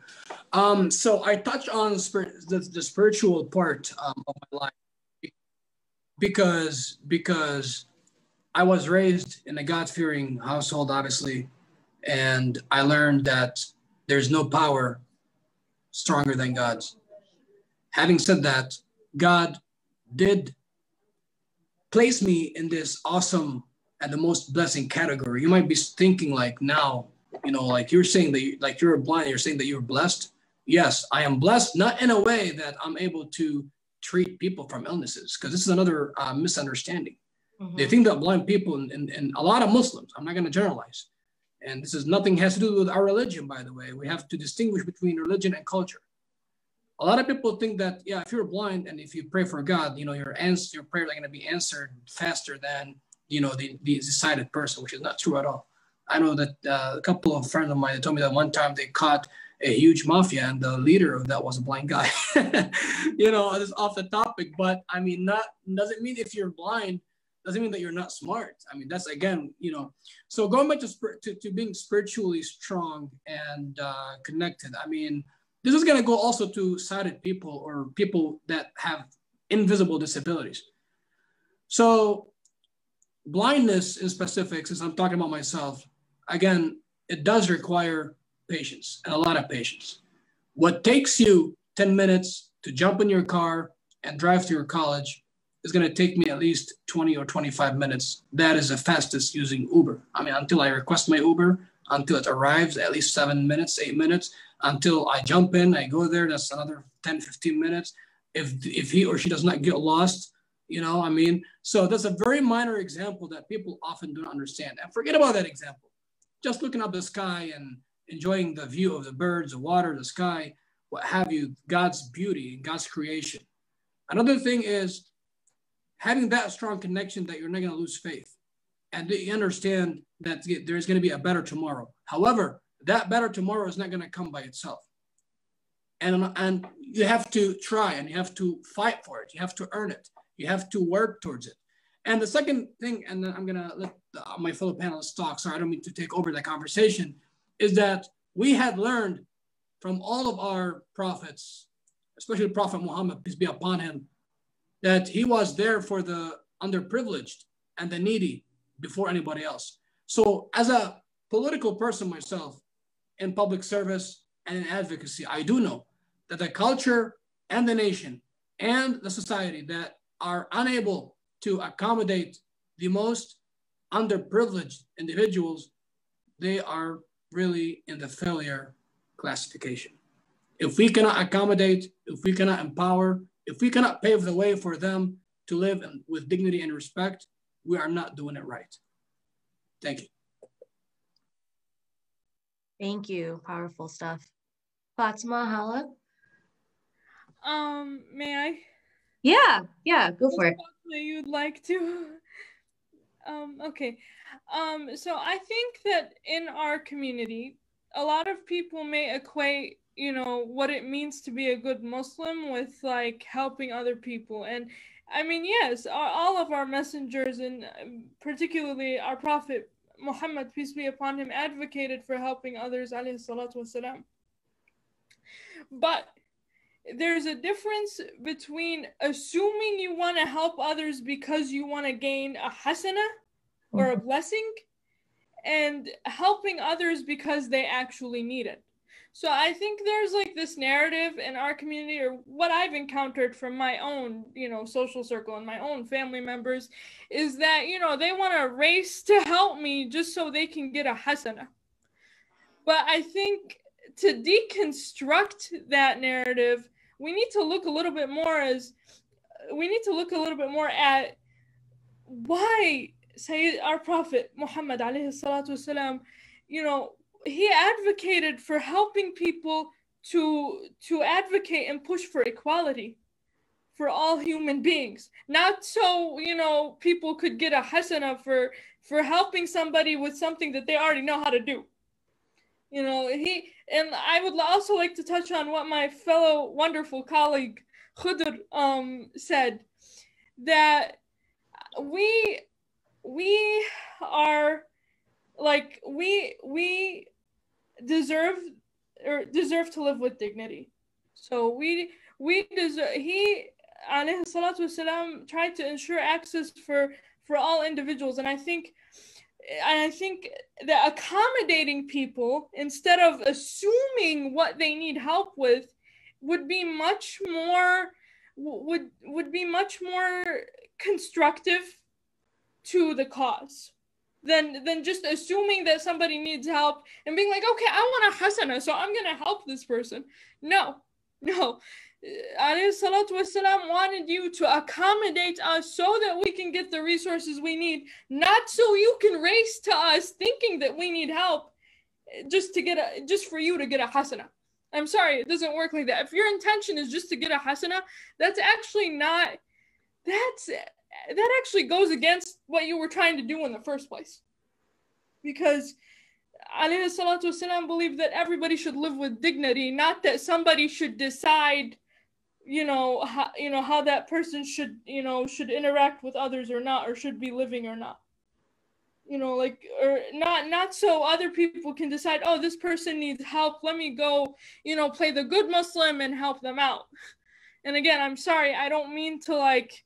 Um, so I touch on spirit, the, the spiritual part um, of my life because because I was raised in a God fearing household, obviously, and I learned that there's no power stronger than God's. Having said that, God did place me in this awesome and the most blessing category. You might be thinking like now, you know, like you're saying that you, like you're blind, you're saying that you're blessed. Yes, I am blessed, not in a way that I'm able to treat people from illnesses, because this is another uh, misunderstanding. Mm-hmm. They think that blind people and, and, and a lot of Muslims, I'm not going to generalize, and this is nothing has to do with our religion, by the way. We have to distinguish between religion and culture. A lot of people think that, yeah, if you're blind and if you pray for God, you know, your answer, your prayers are going to be answered faster than, you know, the, the sighted person, which is not true at all. I know that uh, a couple of friends of mine told me that one time they caught a huge mafia and the leader of that was a blind guy. [LAUGHS] you know, it's off the topic, but I mean, not doesn't mean if you're blind doesn't mean that you're not smart. I mean, that's again, you know. So going back to to, to being spiritually strong and uh, connected. I mean, this is gonna go also to sighted people or people that have invisible disabilities. So blindness in specifics, as I'm talking about myself, again, it does require patience and a lot of patience. What takes you 10 minutes to jump in your car and drive to your college is going to take me at least 20 or 25 minutes. That is the fastest using Uber. I mean, until I request my Uber, until it arrives, at least seven minutes, eight minutes, until I jump in, I go there, that's another 10, 15 minutes. If, if he or she does not get lost, you know, I mean, so that's a very minor example that people often don't understand. And forget about that example. Just looking up the sky and enjoying the view of the birds, the water, the sky, what have you, God's beauty and God's creation. Another thing is having that strong connection that you're not going to lose faith and you understand that there's going to be a better tomorrow. However, that better tomorrow is not going to come by itself. And, and you have to try and you have to fight for it. You have to earn it. You have to work towards it. And the second thing, and then I'm going to let my fellow panelists talk, sorry, I don't mean to take over that conversation, is that we had learned from all of our prophets, especially Prophet Muhammad, peace be upon him, that he was there for the underprivileged and the needy before anybody else. So, as a political person myself, in public service and in advocacy, I do know that the culture and the nation and the society that are unable to accommodate the most underprivileged individuals, they are really in the failure classification. If we cannot accommodate, if we cannot empower, if we cannot pave the way for them to live with dignity and respect, we are not doing it right. Thank you. Thank you. Powerful stuff. Fatima Hala? Um, may I? Yeah, yeah, go for it. You'd like to? Um, okay. Um, so I think that in our community, a lot of people may equate, you know, what it means to be a good Muslim with like helping other people. And I mean, yes, all of our messengers and particularly our Prophet Muhammad, peace be upon him, advocated for helping others, alayhi salatu wasalam. But there's a difference between assuming you want to help others because you want to gain a hasana or a mm-hmm. blessing and helping others because they actually need it. So I think there's like this narrative in our community or what I've encountered from my own, you know, social circle and my own family members is that, you know, they want to race to help me just so they can get a hasana. But I think to deconstruct that narrative, we need to look a little bit more as we need to look a little bit more at why Sayyid, our Prophet Muhammad alayhi salatu wasalam, you know, he advocated for helping people to to advocate and push for equality for all human beings not so you know people could get a hasana for for helping somebody with something that they already know how to do. You know, he and I would also like to touch on what my fellow wonderful colleague Khodr um, said that we we are like we we deserve or deserve to live with dignity. So we we deserve he alayhi wasalam tried to ensure access for for all individuals and I think and I think that accommodating people instead of assuming what they need help with would be much more would would be much more constructive to the cause than than just assuming that somebody needs help and being like okay i want a hasana so i'm gonna help this person. No [LAUGHS] no. Salatu wasalam wanted you to accommodate us so that we can get the resources we need not so you can race to us thinking that we need help just to get a just for you to get a hasana. I'm sorry it doesn't work like that. If your intention is just to get a hasana that's actually not that's that actually goes against what you were trying to do in the first place. Because alayhi salatu wasalam believed that everybody should live with dignity, not that somebody should decide, you know, how, you know how that person should, you know, should interact with others or not, or should be living or not. You know, like or not not so other people can decide, oh, this person needs help. Let me go, you know, play the good Muslim and help them out. And again, I'm sorry, I don't mean to like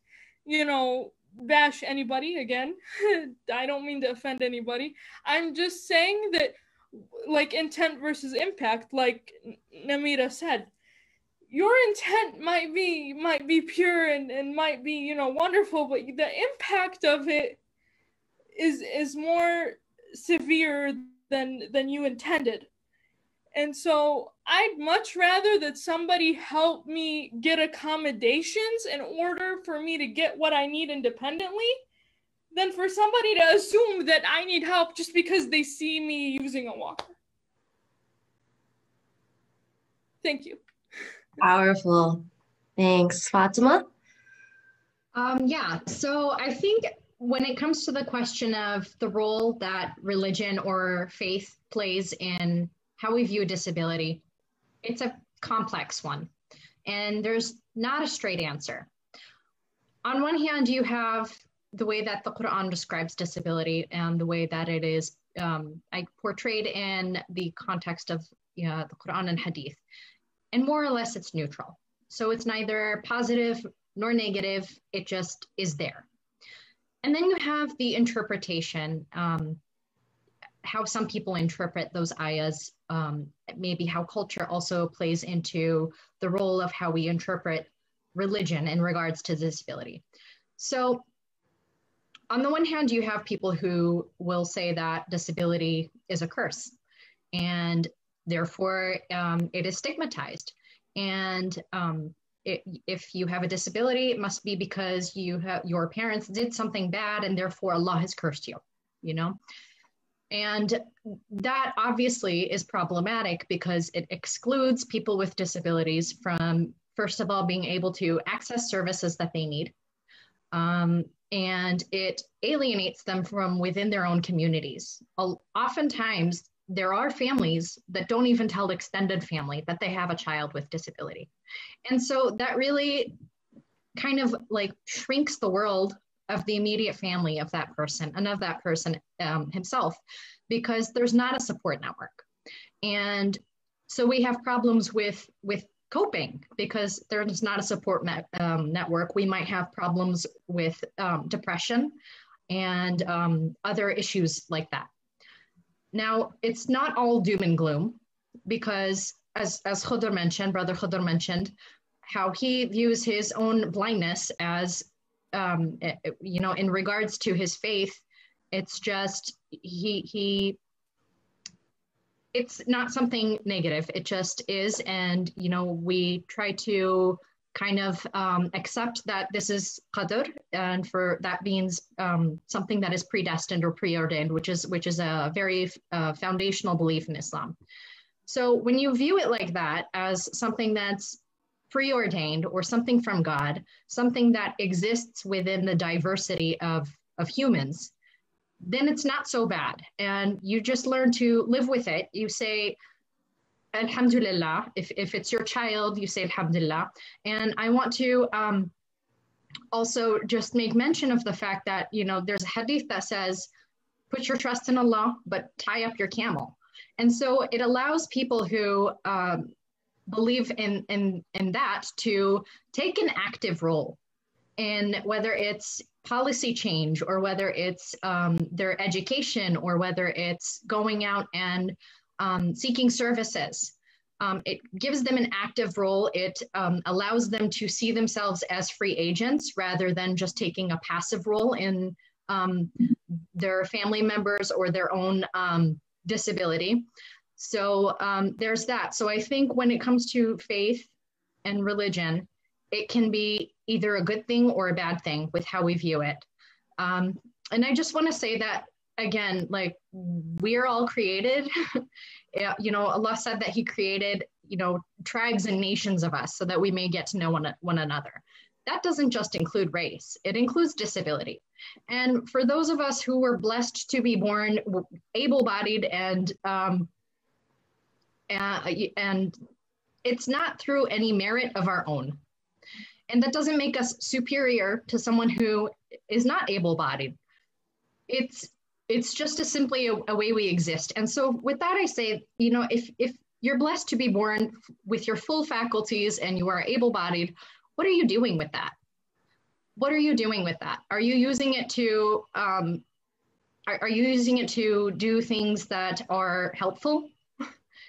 you know, bash anybody again. [LAUGHS] I don't mean to offend anybody. I'm just saying that like intent versus impact like Namira said. Your intent might be might be pure and, and might be, you know, wonderful, but the impact of it is is more severe than than you intended. And so I'd much rather that somebody help me get accommodations in order for me to get what I need independently than for somebody to assume that I need help just because they see me using a walker. Thank you. Powerful. Thanks. Fatima? Um, yeah, so I think when it comes to the question of the role that religion or faith plays in how we view disability. It's a complex one, and there's not a straight answer. On one hand, you have the way that the Quran describes disability and the way that it is um, portrayed in the context of you know, the Quran and Hadith. And more or less, it's neutral. So it's neither positive nor negative, it just is there. And then you have the interpretation um, how some people interpret those ayahs, um, maybe how culture also plays into the role of how we interpret religion in regards to disability. So, on the one hand, you have people who will say that disability is a curse and therefore um, it is stigmatized. And um, it, if you have a disability, it must be because you have your parents did something bad and therefore Allah has cursed you, you know? And that obviously is problematic because it excludes people with disabilities from, first of all, being able to access services that they need. Um, and it alienates them from within their own communities. Oftentimes, there are families that don't even tell extended family that they have a child with disability. And so that really kind of like shrinks the world of the immediate family of that person and of that person um, himself because there's not a support network. And so we have problems with with coping because there's not a support net, um, network. We might have problems with um, depression and um, other issues like that. Now it's not all doom and gloom because as as Khodr mentioned brother Khodr mentioned how he views his own blindness as um, eh, eh, you know, in regards to his faith, it's just he he. It's not something negative. It just is, and you know, we try to kind of um, accept that this is qadr, and for that means um, something that is predestined or preordained, which is which is a very uh, foundational belief in Islam. So when you view it like that as something that's preordained or something from God, something that exists within the diversity of, of humans, then it's not so bad. And you just learn to live with it. You say, Alhamdulillah. If, if it's your child, you say Alhamdulillah. And I want to um, also just make mention of the fact that, you know, there's a hadith that says, put your trust in Allah, but tie up your camel. And so it allows people who um, believe in, in, in that to take an active role in whether it's policy change or whether it's um, their education or whether it's going out and um, seeking services. Um, it gives them an active role. It um, allows them to see themselves as free agents rather than just taking a passive role in um, their family members or their own um, disability. So um, there's that. So I think when it comes to faith and religion, it can be either a good thing or a bad thing with how we view it. Um, and I just want to say that again, like we're all created. [LAUGHS] you know, Allah said that He created, you know, tribes and nations of us so that we may get to know one, one another. That doesn't just include race, it includes disability. And for those of us who were blessed to be born able bodied and um, uh, and it's not through any merit of our own. And that doesn't make us superior to someone who is not able bodied. It's it's just a simply a, a, way we exist. And so with that, I say, you know, if if you're blessed to be born with your full faculties and you are able bodied, what are you doing with that? What are you doing with that? Are you using it to um, are, are you using it to do things that are helpful?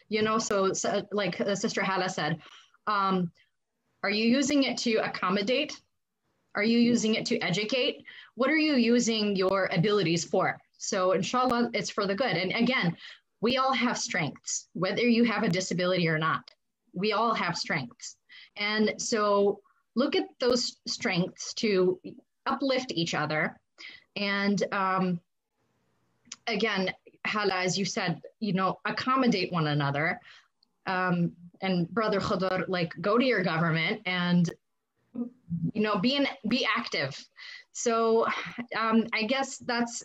You know so, so like uh, sister hala said um, are you using it to accommodate? Are you using it to educate? What are you using your abilities for? So inshallah it's for the good. And again we all have strengths whether you have a disability or not. We all have strengths. And so look at those strengths to uplift each other. And um, again Hala, as you said, you know, accommodate one another. Um, and brother Khodr, like go to your government and you know be an, be active. So um, I guess that's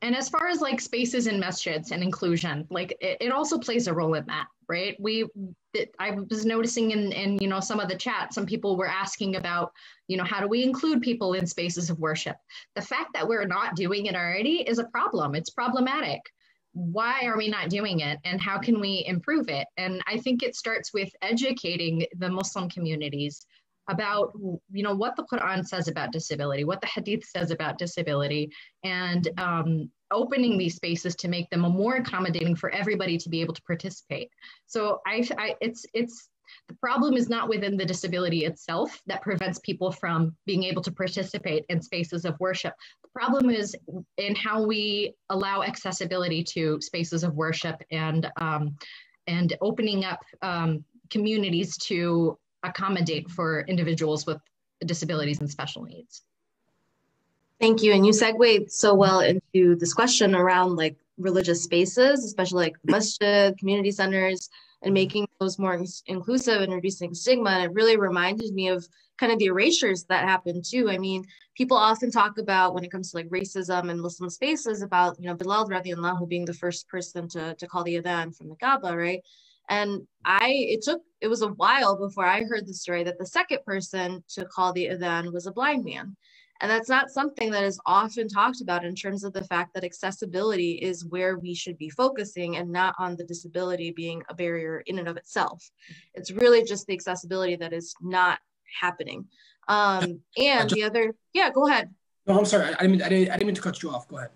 and as far as like spaces in masjids and inclusion, like it, it also plays a role in that, right? We it, I was noticing in in you know some of the chat, some people were asking about you know how do we include people in spaces of worship? The fact that we're not doing it already is a problem. It's problematic. Why are we not doing it, and how can we improve it? And I think it starts with educating the Muslim communities about you know what the Quran says about disability, what the Hadith says about disability, and um, opening these spaces to make them more accommodating for everybody to be able to participate. So I, I it's it's the problem is not within the disability itself that prevents people from being able to participate in spaces of worship. The problem is in how we allow accessibility to spaces of worship and um, and opening up um, communities to accommodate for individuals with disabilities and special needs. Thank you. And you segued so well into this question around like religious spaces, especially like masjid, community centers, and making those more inclusive and reducing stigma. And it really reminded me of kind of the erasures that happen too. I mean, people often talk about when it comes to like racism and Muslim spaces about, you know, Bilal radiallahu being the first person to, to call the adhan from the Kaaba, right? And I, it took, it was a while before I heard the story that the second person to call the adhan was a blind man. And that's not something that is often talked about in terms of the fact that accessibility is where we should be focusing and not on the disability being a barrier in and of itself. It's really just the accessibility that is not happening. Um, and the other, yeah, go ahead. No, I'm sorry. I didn't, I didn't, I didn't mean to cut you off. Go ahead.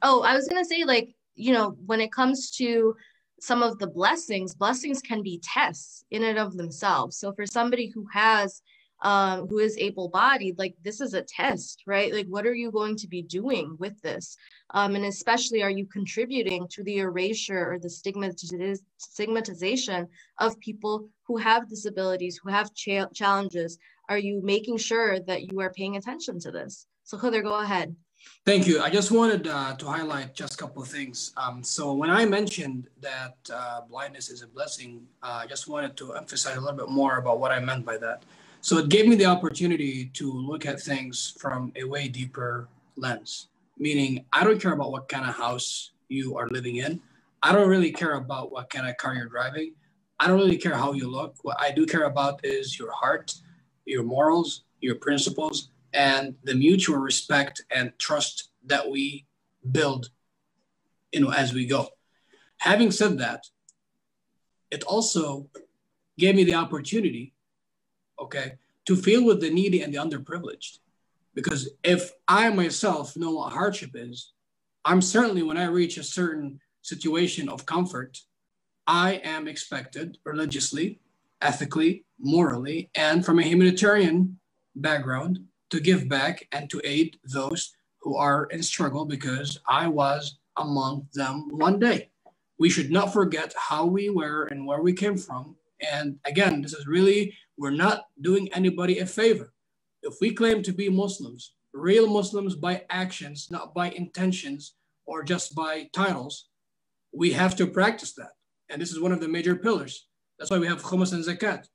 Oh, I was going to say, like, you know, when it comes to some of the blessings, blessings can be tests in and of themselves. So for somebody who has um, who is able-bodied, like this is a test, right? Like, what are you going to be doing with this? Um, and especially, are you contributing to the erasure or the stigmatiz- stigmatization of people who have disabilities, who have cha- challenges? Are you making sure that you are paying attention to this? So, Khodr, go ahead. Thank you. I just wanted uh, to highlight just a couple of things. Um, so when I mentioned that uh, blindness is a blessing, uh, I just wanted to emphasize a little bit more about what I meant by that. So it gave me the opportunity to look at things from a way deeper lens. meaning I don't care about what kind of house you are living in. I don't really care about what kind of car you're driving. I don't really care how you look. What I do care about is your heart, your morals, your principles, and the mutual respect and trust that we build, you know, as we go. Having said that, it also gave me the opportunity, okay, to feel with the needy and the underprivileged. Because if I myself know what hardship is, I'm certainly, when I reach a certain situation of comfort, I am expected religiously, ethically, morally, and from a humanitarian background to give back and to aid those who are in struggle because I was among them one day. We should not forget how we were and where we came from. And again, this is really, we're not doing anybody a favor. If we claim to be Muslims, real Muslims by actions, not by intentions or just by titles, we have to practice that. And this is one of the major pillars. That's why we have Khumus and Zakat.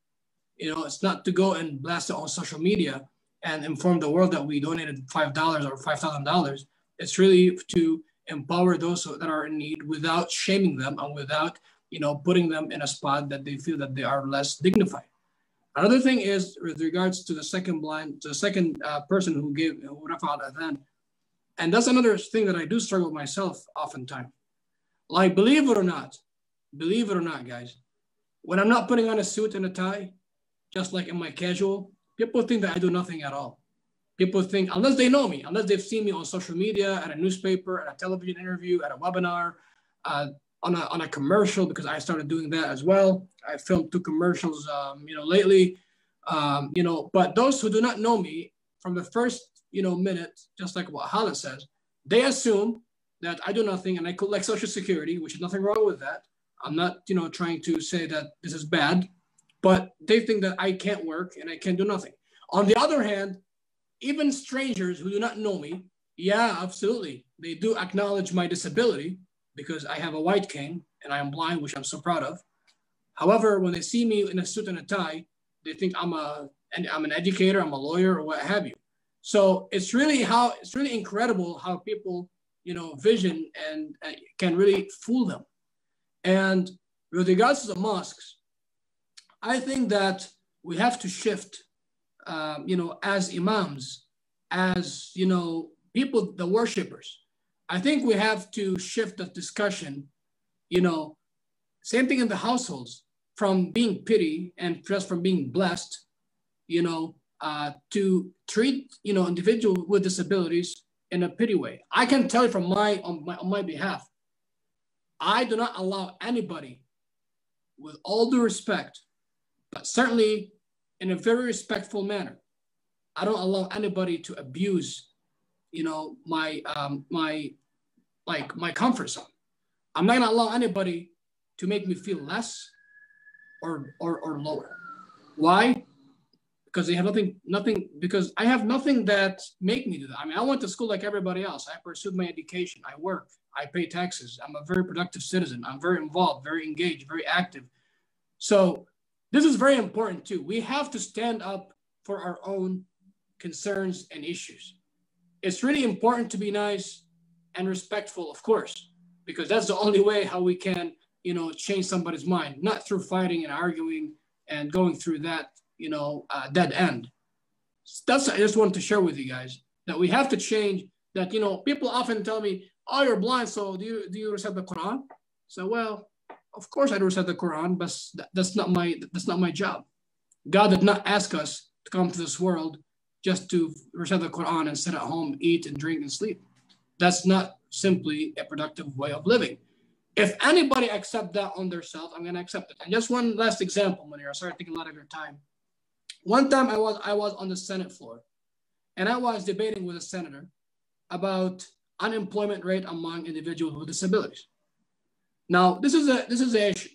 You know, it's not to go and blast it on social media and inform the world that we donated $5 or $5,000. It's really to empower those that are in need without shaming them and without, you know, putting them in a spot that they feel that they are less dignified. Another thing is with regards to the second blind, the second uh, person who gave who adhan, and that's another thing that I do struggle myself oftentimes. Like, believe it or not, believe it or not, guys, when I'm not putting on a suit and a tie, just like in my casual, people think that I do nothing at all. People think, unless they know me, unless they've seen me on social media, at a newspaper, at a television interview, at a webinar, uh, on, a, on a commercial, because I started doing that as well. I filmed two commercials, um, you know, lately, um, you know, but those who do not know me from the first, you know, minute, just like what Hala says, they assume that I do nothing and I collect social security, which is nothing wrong with that. I'm not, you know, trying to say that this is bad, but they think that I can't work and I can't do nothing. On the other hand, even strangers who do not know me, yeah, absolutely. They do acknowledge my disability because I have a white cane and I am blind, which I'm so proud of. However, when they see me in a suit and a tie, they think I'm a I'm an educator, I'm a lawyer, or what have you. So it's really how it's really incredible how people, you know, vision and uh, can really fool them. And with regards to the mosques, I think that we have to shift, um, you know, as imams, as, you know, people, the worshippers. I think we have to shift the discussion, you know, same thing in the households, from being pity and just from being blessed, you know, uh, to treat, you know, individual with disabilities in a pity way. I can tell you from my on, my, on my behalf, I do not allow anybody, with all due respect, but certainly in a very respectful manner, I don't allow anybody to abuse, you know, my um, my like my comfort zone. I'm not gonna allow anybody to make me feel less or or, or lower. Why? Because they have nothing, nothing, because I have nothing that make me do that. I mean, I went to school like everybody else. I pursued my education. I work. I pay taxes. I'm a very productive citizen. I'm very involved, very engaged, very active. So this is very important too. We have to stand up for our own concerns and issues. It's really important to be nice and respectful, of course, because that's the only way how we can, you know, change somebody's mind, not through fighting and arguing and going through that, you know, uh, dead end. That's I just wanted to share with you guys that we have to change that. You know, people often tell me, oh, you're blind, so do you do you recite the Quran? So well, of course I recite the Quran, but that's not my that's not my job. God did not ask us to come to this world just to recite the Quran and sit at home, eat and drink and sleep. That's not simply a productive way of living. If anybody accept that on themselves, I'm gonna accept it. And just one last example, Namira. Sorry, taking a lot of your time. One time I was I was on the Senate floor, and I was debating with a senator about unemployment rate among individuals with disabilities. Now, this is a this is a issue.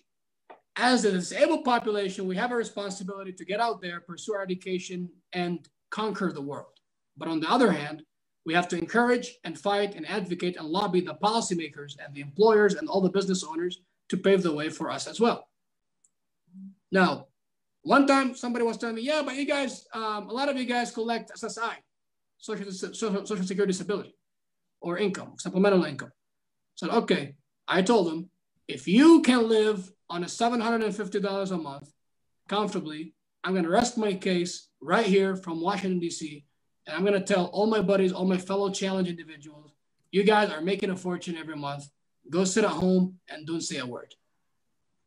As a disabled population, we have a responsibility to get out there, pursue our education, and conquer the world. But on the other hand, we have to encourage and fight and advocate and lobby the policymakers and the employers and all the business owners to pave the way for us as well. Now, one time somebody was telling me, yeah, but you guys, um, a lot of you guys collect SSI, social, social, social security disability. or income, supplemental income. Said, okay, I told them, if you can live on a $750 a month comfortably, I'm going to rest my case right here from Washington, D.C. And I'm going to tell all my buddies, all my fellow challenge individuals, you guys are making a fortune every month. Go sit at home and don't say a word.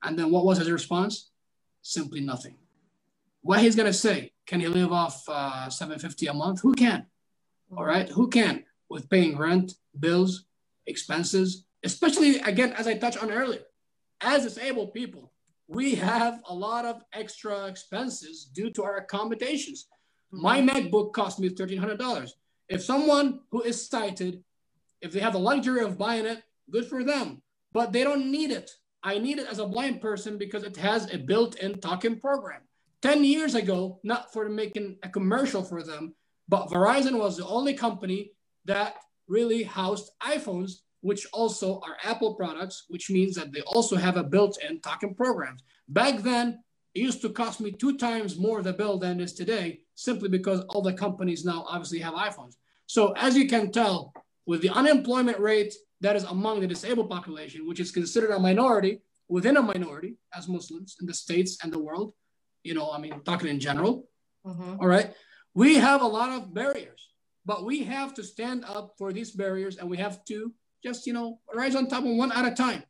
And then what was his response? Simply nothing. What he's going to say, can he live off uh, 750 a month? Who can? All right. Who can? With paying rent, bills, expenses, especially again, as I touched on earlier, as disabled people, we have a lot of extra expenses due to our accommodations. My mm-hmm. MacBook cost me $1,300. If someone who is sighted, if they have the luxury of buying it, good for them, but they don't need it. I need it as a blind person because it has a built-in talking program. 10 years ago, not for making a commercial for them, but Verizon was the only company that really housed iPhones which also are Apple products, which means that they also have a built-in talking programs. Back then, it used to cost me two times more the bill than it is today, simply because all the companies now obviously have iPhones. So as you can tell, with the unemployment rate that is among the disabled population, which is considered a minority within a minority as Muslims in the States and the world, you know, I mean, talking in general, mm-hmm. all right, we have a lot of barriers, but we have to stand up for these barriers and we have to just, you know, rise on top of one at a time.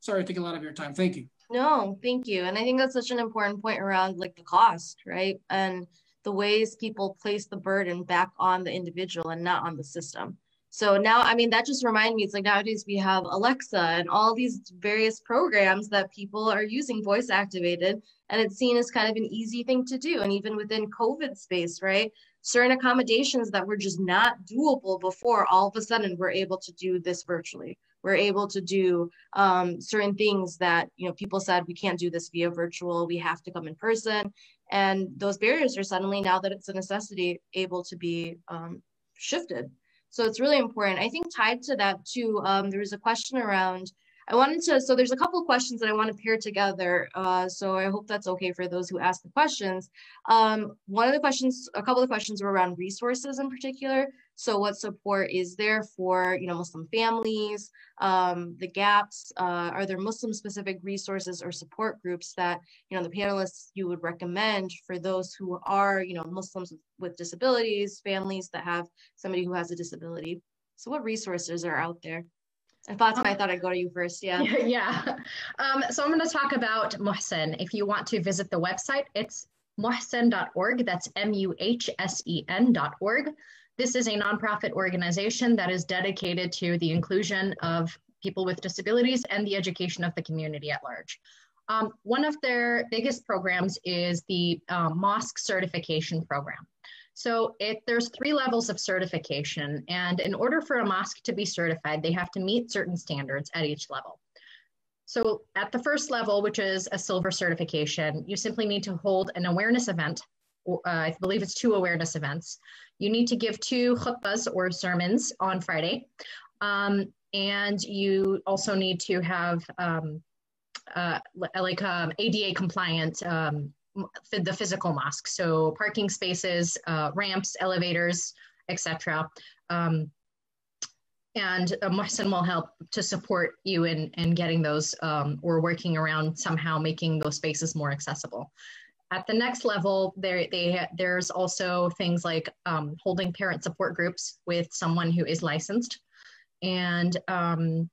Sorry, taking a lot of your time. Thank you. No, thank you. And I think that's such an important point around like the cost, right? And the ways people place the burden back on the individual and not on the system. So now, I mean, that just reminded me, it's like nowadays we have Alexa and all these various programs that people are using voice activated, and it's seen as kind of an easy thing to do. And even within COVID space, right? certain accommodations that were just not doable before all of a sudden we're able to do this virtually we're able to do um, certain things that you know people said we can't do this via virtual we have to come in person and those barriers are suddenly now that it's a necessity able to be um, shifted so it's really important i think tied to that too um, there was a question around I wanted to, so there's a couple of questions that I want to pair together. Uh, so I hope that's okay for those who ask the questions. Um, one of the questions, a couple of questions were around resources in particular. So what support is there for, you know, Muslim families, um, the gaps, uh, are there Muslim specific resources or support groups that, you know, the panelists you would recommend for those who are, you know, Muslims with disabilities, families that have somebody who has a disability. So what resources are out there? And why I thought I'd go to you first. Yeah. [LAUGHS] Yeah. Um, so I'm going to talk about MUHSEN. If you want to visit the website, it's muhsen.org. That's M U H S E N.org. This is a nonprofit organization that is dedicated to the inclusion of people with disabilities and the education of the community at large. Um, one of their biggest programs is the uh, mosque certification program. So it, there's three levels of certification, and in order for a mosque to be certified, they have to meet certain standards at each level. So at the first level, which is a silver certification, you simply need to hold an awareness event. Uh, I believe it's two awareness events. You need to give two khutbahs or sermons on Friday. Um, and you also need to have um, uh, like um, ADA compliant um, the physical mosque. So parking spaces, uh, ramps, elevators, etc. Um, and uh, MUHSEN will help to support you in, in getting those um, or working around somehow making those spaces more accessible. At the next level, there they, there's also things like um, holding parent support groups with someone who is licensed. And um,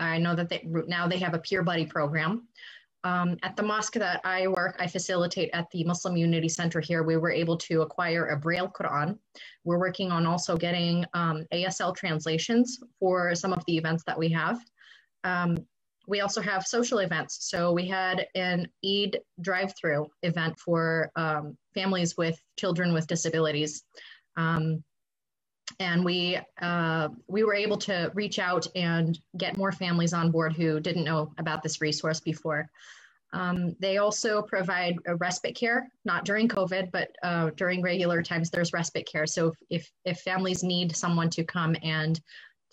I know that they, now they have a peer buddy program um, at the mosque that I work, I facilitate at the Muslim Unity Center here. We were able to acquire a Braille Quran. We're working on also getting um, ASL translations for some of the events that we have. Um, we also have social events. So we had an Eid drive-through event for um, families with children with disabilities. Um, and we uh, we were able to reach out and get more families on board who didn't know about this resource before. Um, they also provide respite care, not during COVID, but uh, during regular times. There's respite care. So if, if if families need someone to come and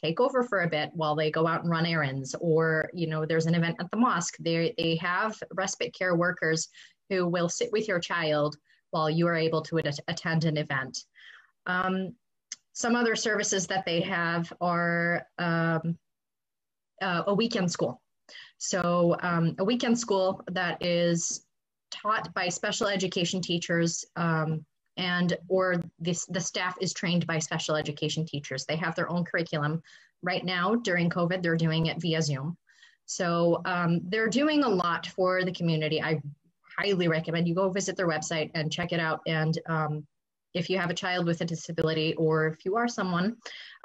take over for a bit while they go out and run errands, or you know there's an event at the mosque, they they have respite care workers who will sit with your child while you are able to attend an event. Um, some other services that they have are um, uh, a weekend school. So um, a weekend school that is taught by special education teachers um, and or this, the staff is trained by special education teachers. They have their own curriculum. Right now, during COVID, they're doing it via Zoom. So um, they're doing a lot for the community. I highly recommend you go visit their website and check it out. And um, if you have a child with a disability or if you are someone,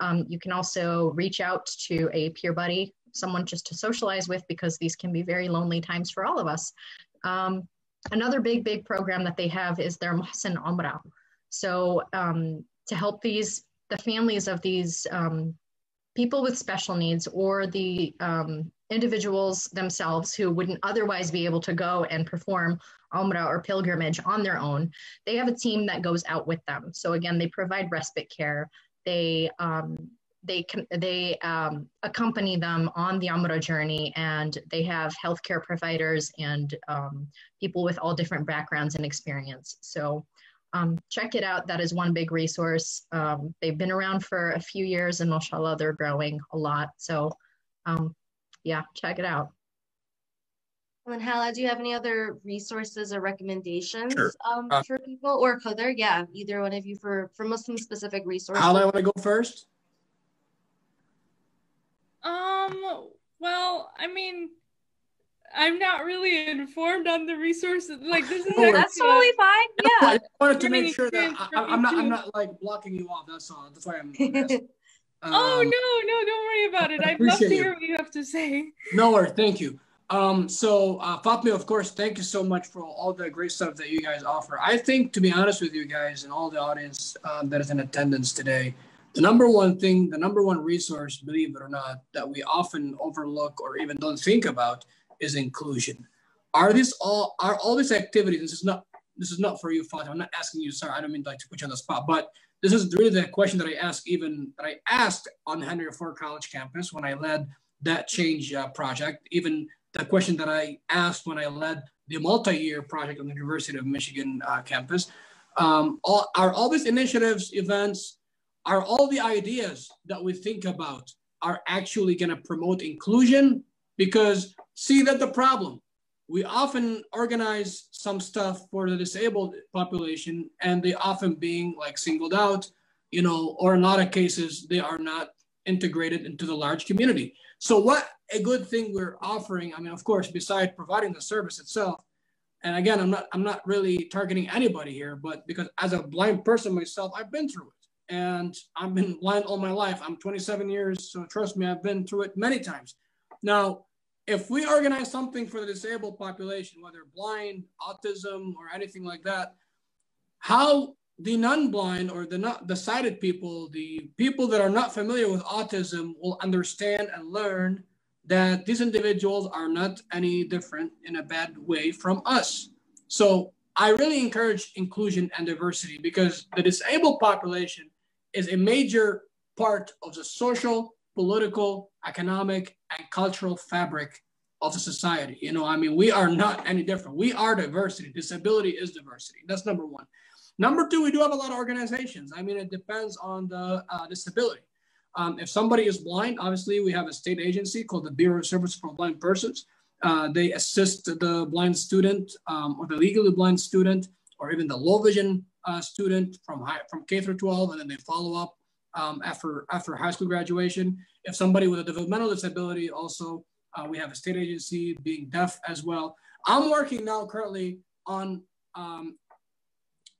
um, you can also reach out to a peer buddy, someone just to socialize with because these can be very lonely times for all of us. Um, another big, big program that they have is their MUHSEN Umrah. So um, to help these, the families of these um, people with special needs or the um, individuals themselves who wouldn't otherwise be able to go and perform Umrah or pilgrimage on their own, they have a team that goes out with them. So again, they provide respite care. They um, they they um, accompany them on the Umrah journey, and they have healthcare providers and um, people with all different backgrounds and experience. So um, check it out. That is one big resource. Um, they've been around for a few years, and mashallah, they're growing a lot. So um, yeah, check it out. And Hala, do you have any other resources or recommendations sure. um, uh, for people or Khodr? Yeah, either one of you for, for Muslim specific resources. Hala, want to go first? Um, well, I mean, I'm not really informed on the resources. Like this is oh, that's totally fine. Yeah, I wanted to make sure that I, am not. I'm not like blocking you off. That's all. That's why I'm. um, [LAUGHS] oh no, no, don't worry about it. I'd love to hear you. what you have to say. No worries. Thank you. Um, so uh, Fatima, of course, thank you so much for all the great stuff that you guys offer. I think, to be honest with you guys and all the audience uh, that is in attendance today, the number one thing, the number one resource, believe it or not, that we often overlook or even don't think about is inclusion. Are these all are all these activities? This is not this is not for you, Father. I'm not asking you, sorry, I don't mean like to put you on the spot, but this is really the question that I asked even that I asked on Henry Ford College campus when I led that change uh, project, even the question that I asked when I led the multi-year project on the University of Michigan uh, campus. Um, all, are all these initiatives, events, are all the ideas that we think about are actually going to promote inclusion? Because see that the problem. We often organize some stuff for the disabled population and they often being like singled out, you know, or in a lot of cases, they are not integrated into the large community. So what a good thing we're offering, I mean, of course, besides providing the service itself, and again, I'm not I'm not really targeting anybody here, but because as a blind person myself, I've been through it. And I've been blind all my life. I'm 27 years, so trust me, I've been through it many times. Now, if we organize something for the disabled population, whether blind, autism, or anything like that, how the non-blind or the not the sighted people, the people that are not familiar with autism will understand and learn that these individuals are not any different in a bad way from us. So I really encourage inclusion and diversity because the disabled population is a major part of the social, political, economic, and cultural fabric of the society. You know, I mean, we are not any different. We are diversity. Disability is diversity. That's number one. Number two, we do have a lot of organizations. I mean, it depends on the uh, disability. Um, if somebody is blind, obviously we have a state agency called the Bureau of Service for Blind Persons. Uh, they assist the blind student um, or the legally blind student or even the low vision uh, student from high, from K through 12, and then they follow up um, after after high school graduation. If somebody with a developmental disability, also uh, we have a state agency being deaf as well. I'm working now currently on um,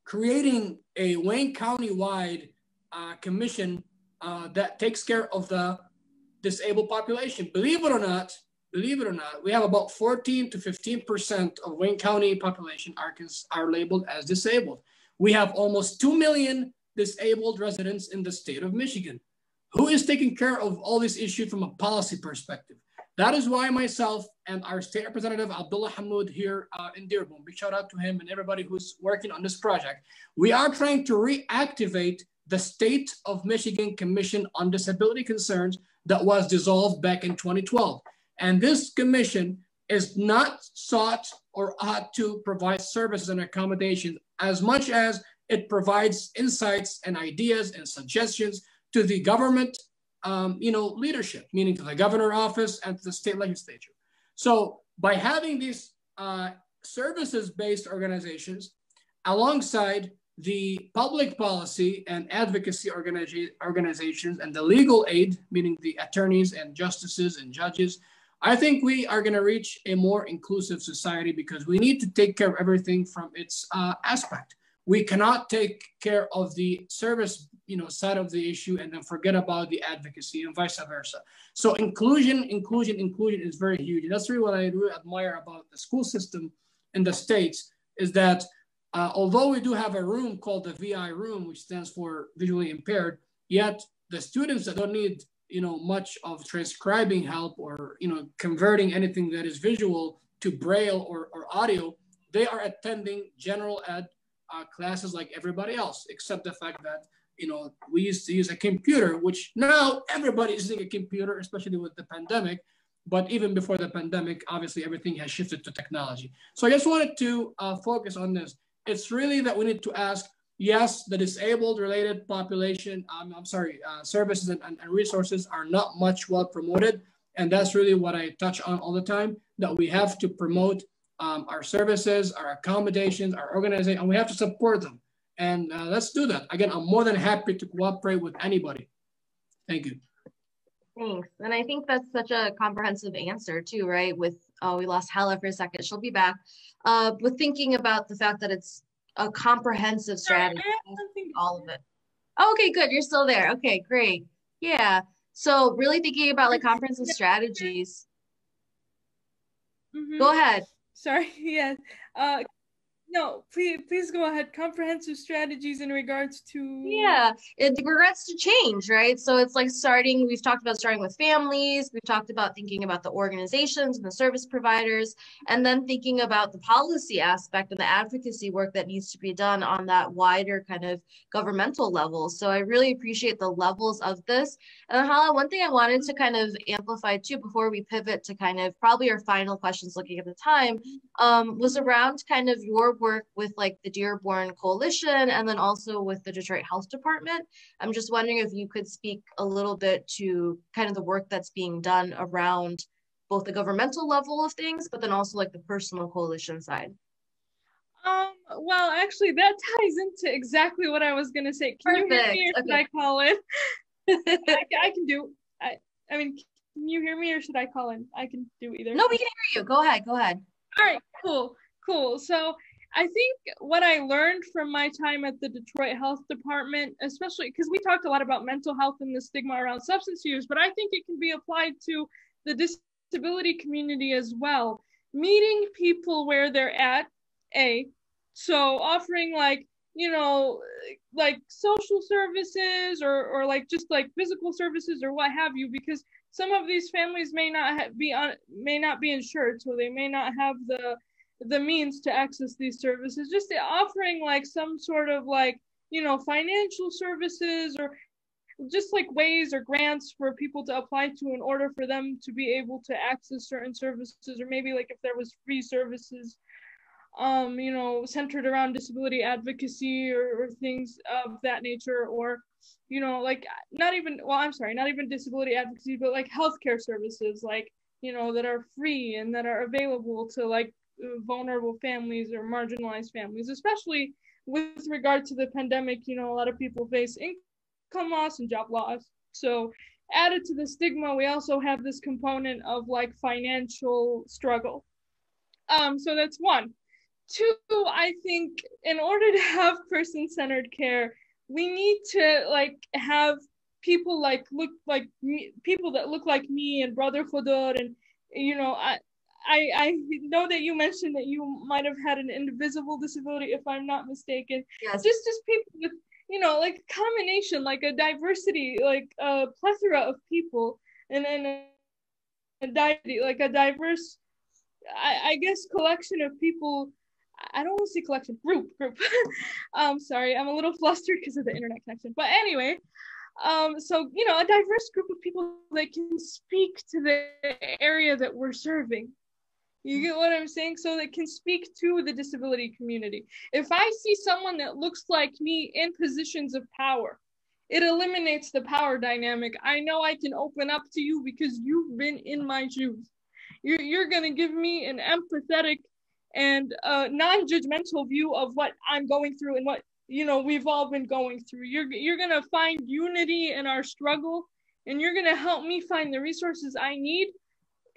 creating a Wayne County wide uh, commission uh, that takes care of the disabled population. Believe it or not, believe it or not, we have about 14 to 15% of Wayne County population are, are labeled as disabled. We have almost 2 million disabled residents in the state of Michigan. Who is taking care of all these issues from a policy perspective? That is why myself and our state representative, Abdullah Hammoud here uh, in Dearborn, big shout out to him and everybody who's working on this project. We are trying to reactivate the State of Michigan Commission on Disability Concerns that was dissolved back in 2012. And this commission is not sought or ought to provide services and accommodations as much as it provides insights and ideas and suggestions to the government, um, you know, leadership, meaning to the governor office and to the state legislature. So by having these uh, services-based organizations alongside the public policy and advocacy organiza organizations and the legal aid, meaning the attorneys and justices and judges, I think we are going to reach a more inclusive society because we need to take care of everything from its uh, aspect. We cannot take care of the service, you know, side of the issue and then forget about the advocacy and vice versa. So inclusion, inclusion, inclusion is very huge. and That's really what I really admire about the school system in the states is that uh, although we do have a room called the VI room, which stands for visually impaired, yet the students that don't need you know much of transcribing help or you know converting anything that is visual to braille or, or audio, they are attending general ed uh, classes like everybody else, except the fact that you know we used to use a computer, which now everybody is using a computer, especially with the pandemic. But even before the pandemic, obviously everything has shifted to technology. So I just wanted to uh, focus on this it's really that we need to ask, yes, the disabled related population, um, I'm sorry, uh, services and, and, resources are not much well promoted. And that's really what I touch on all the time, that we have to promote um, our services, our accommodations, our organization, and we have to support them. And uh, let's do that. Again, I'm more than happy to cooperate with anybody. Thank you. Thanks. And I think that's such a comprehensive answer too, right? With, oh, we lost Hala for a second. She'll be back uh, with thinking about the fact that it's a comprehensive strategy, all of it. Oh, okay, good. You're still there. Okay, great. Yeah. So really thinking about like comprehensive strategies. Mm-hmm. Go ahead. Sorry. [LAUGHS] Yeah. Uh, no, please, please go ahead. Comprehensive strategies in regards to yeah, in regards to change, right? So it's like starting. We've talked about starting with families. We've talked about thinking about the organizations and the service providers, and then thinking about the policy aspect and the advocacy work that needs to be done on that wider kind of governmental level. So I really appreciate the levels of this. And Hala, one thing I wanted to kind of amplify too before we pivot to kind of probably our final questions, looking at the time, um, was around kind of your work with like the Dearborn Coalition and then also with the Detroit Health Department. I'm just wondering if you could speak a little bit to kind of the work that's being done around both the governmental level of things, but then also like the personal coalition side. Um, well, actually, that [LAUGHS] ties into exactly what I was gonna say. Can Perfect. you hear me, or should okay. I call in? [LAUGHS] I, I, can do. I, I mean, can you hear me, or should I call in? I can do either. No, we can hear you. Go ahead. Go ahead. All right. Cool. Cool. So I think what I learned from my time at the Detroit Health Department, especially because we talked a lot about mental health and the stigma around substance use, but I think it can be applied to the disability community as well. Meeting people where they're at, A, so offering like, you know, like social services or, or like just like physical services or what have you, because some of these families may not be on, may not be insured, so they may not have the the means to access these services just offering like some sort of like you know financial services or just like ways or grants for people to apply to in order for them to be able to access certain services or maybe like if there was free services um you know centered around disability advocacy or, or things of that nature or you know like not even well i'm sorry not even disability advocacy but like healthcare services like you know that are free and that are available to like vulnerable families or marginalized families, especially with regard to the pandemic. You know, a lot of people face income loss and job loss. So, added to the stigma, we also have this component of like financial struggle. Um, so that's one. Two, I think in order to have person centered care, we need to like have people like look like me, people that look like me and brother Khodr and you know I, I, I know that you mentioned that you might have had an invisible disability, if I'm not mistaken. Yes. Just just people with you know like combination, like a diversity, like a plethora of people, and then a, a diversity, like a diverse, I, I guess collection of people. I don't want to say collection, group, group. [LAUGHS] um, sorry, I'm a little flustered because of the internet connection. But anyway, um, so you know, a diverse group of people that can speak to the area that we're serving You get what I'm saying? So that can speak to the disability community. If I see someone that looks like me in positions of power, it eliminates the power dynamic. I know I can open up to you because you've been in my shoes. You're, you're going to give me an empathetic and uh, non-judgmental view of what I'm going through and what you know we've all been going through. You're you're going to find unity in our struggle and you're going to help me find the resources I need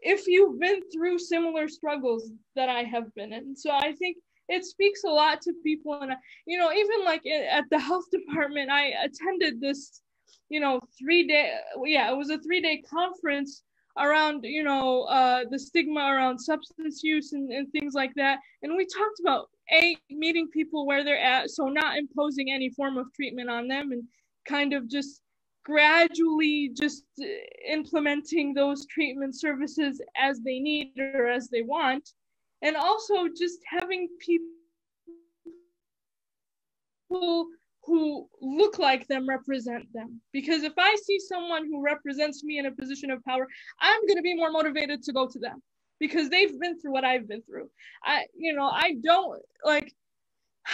if you've been through similar struggles that I have been in. So I think it speaks a lot to people. And, you know, even like at the health [LAUGHS] department, I attended this, you know, three day, yeah, it was a three day conference around, you know, uh, the stigma around substance use and, and things like that. And we talked about a meeting people where they're at, so not imposing any form of treatment on them and kind of just gradually just uh, implementing those treatment services as they need or as they want. And also just having people who look like them represent them. Because if i see someone who represents me in a position of power i'm going to be more motivated to go to them because they've been through what i've been through. I you know i don't like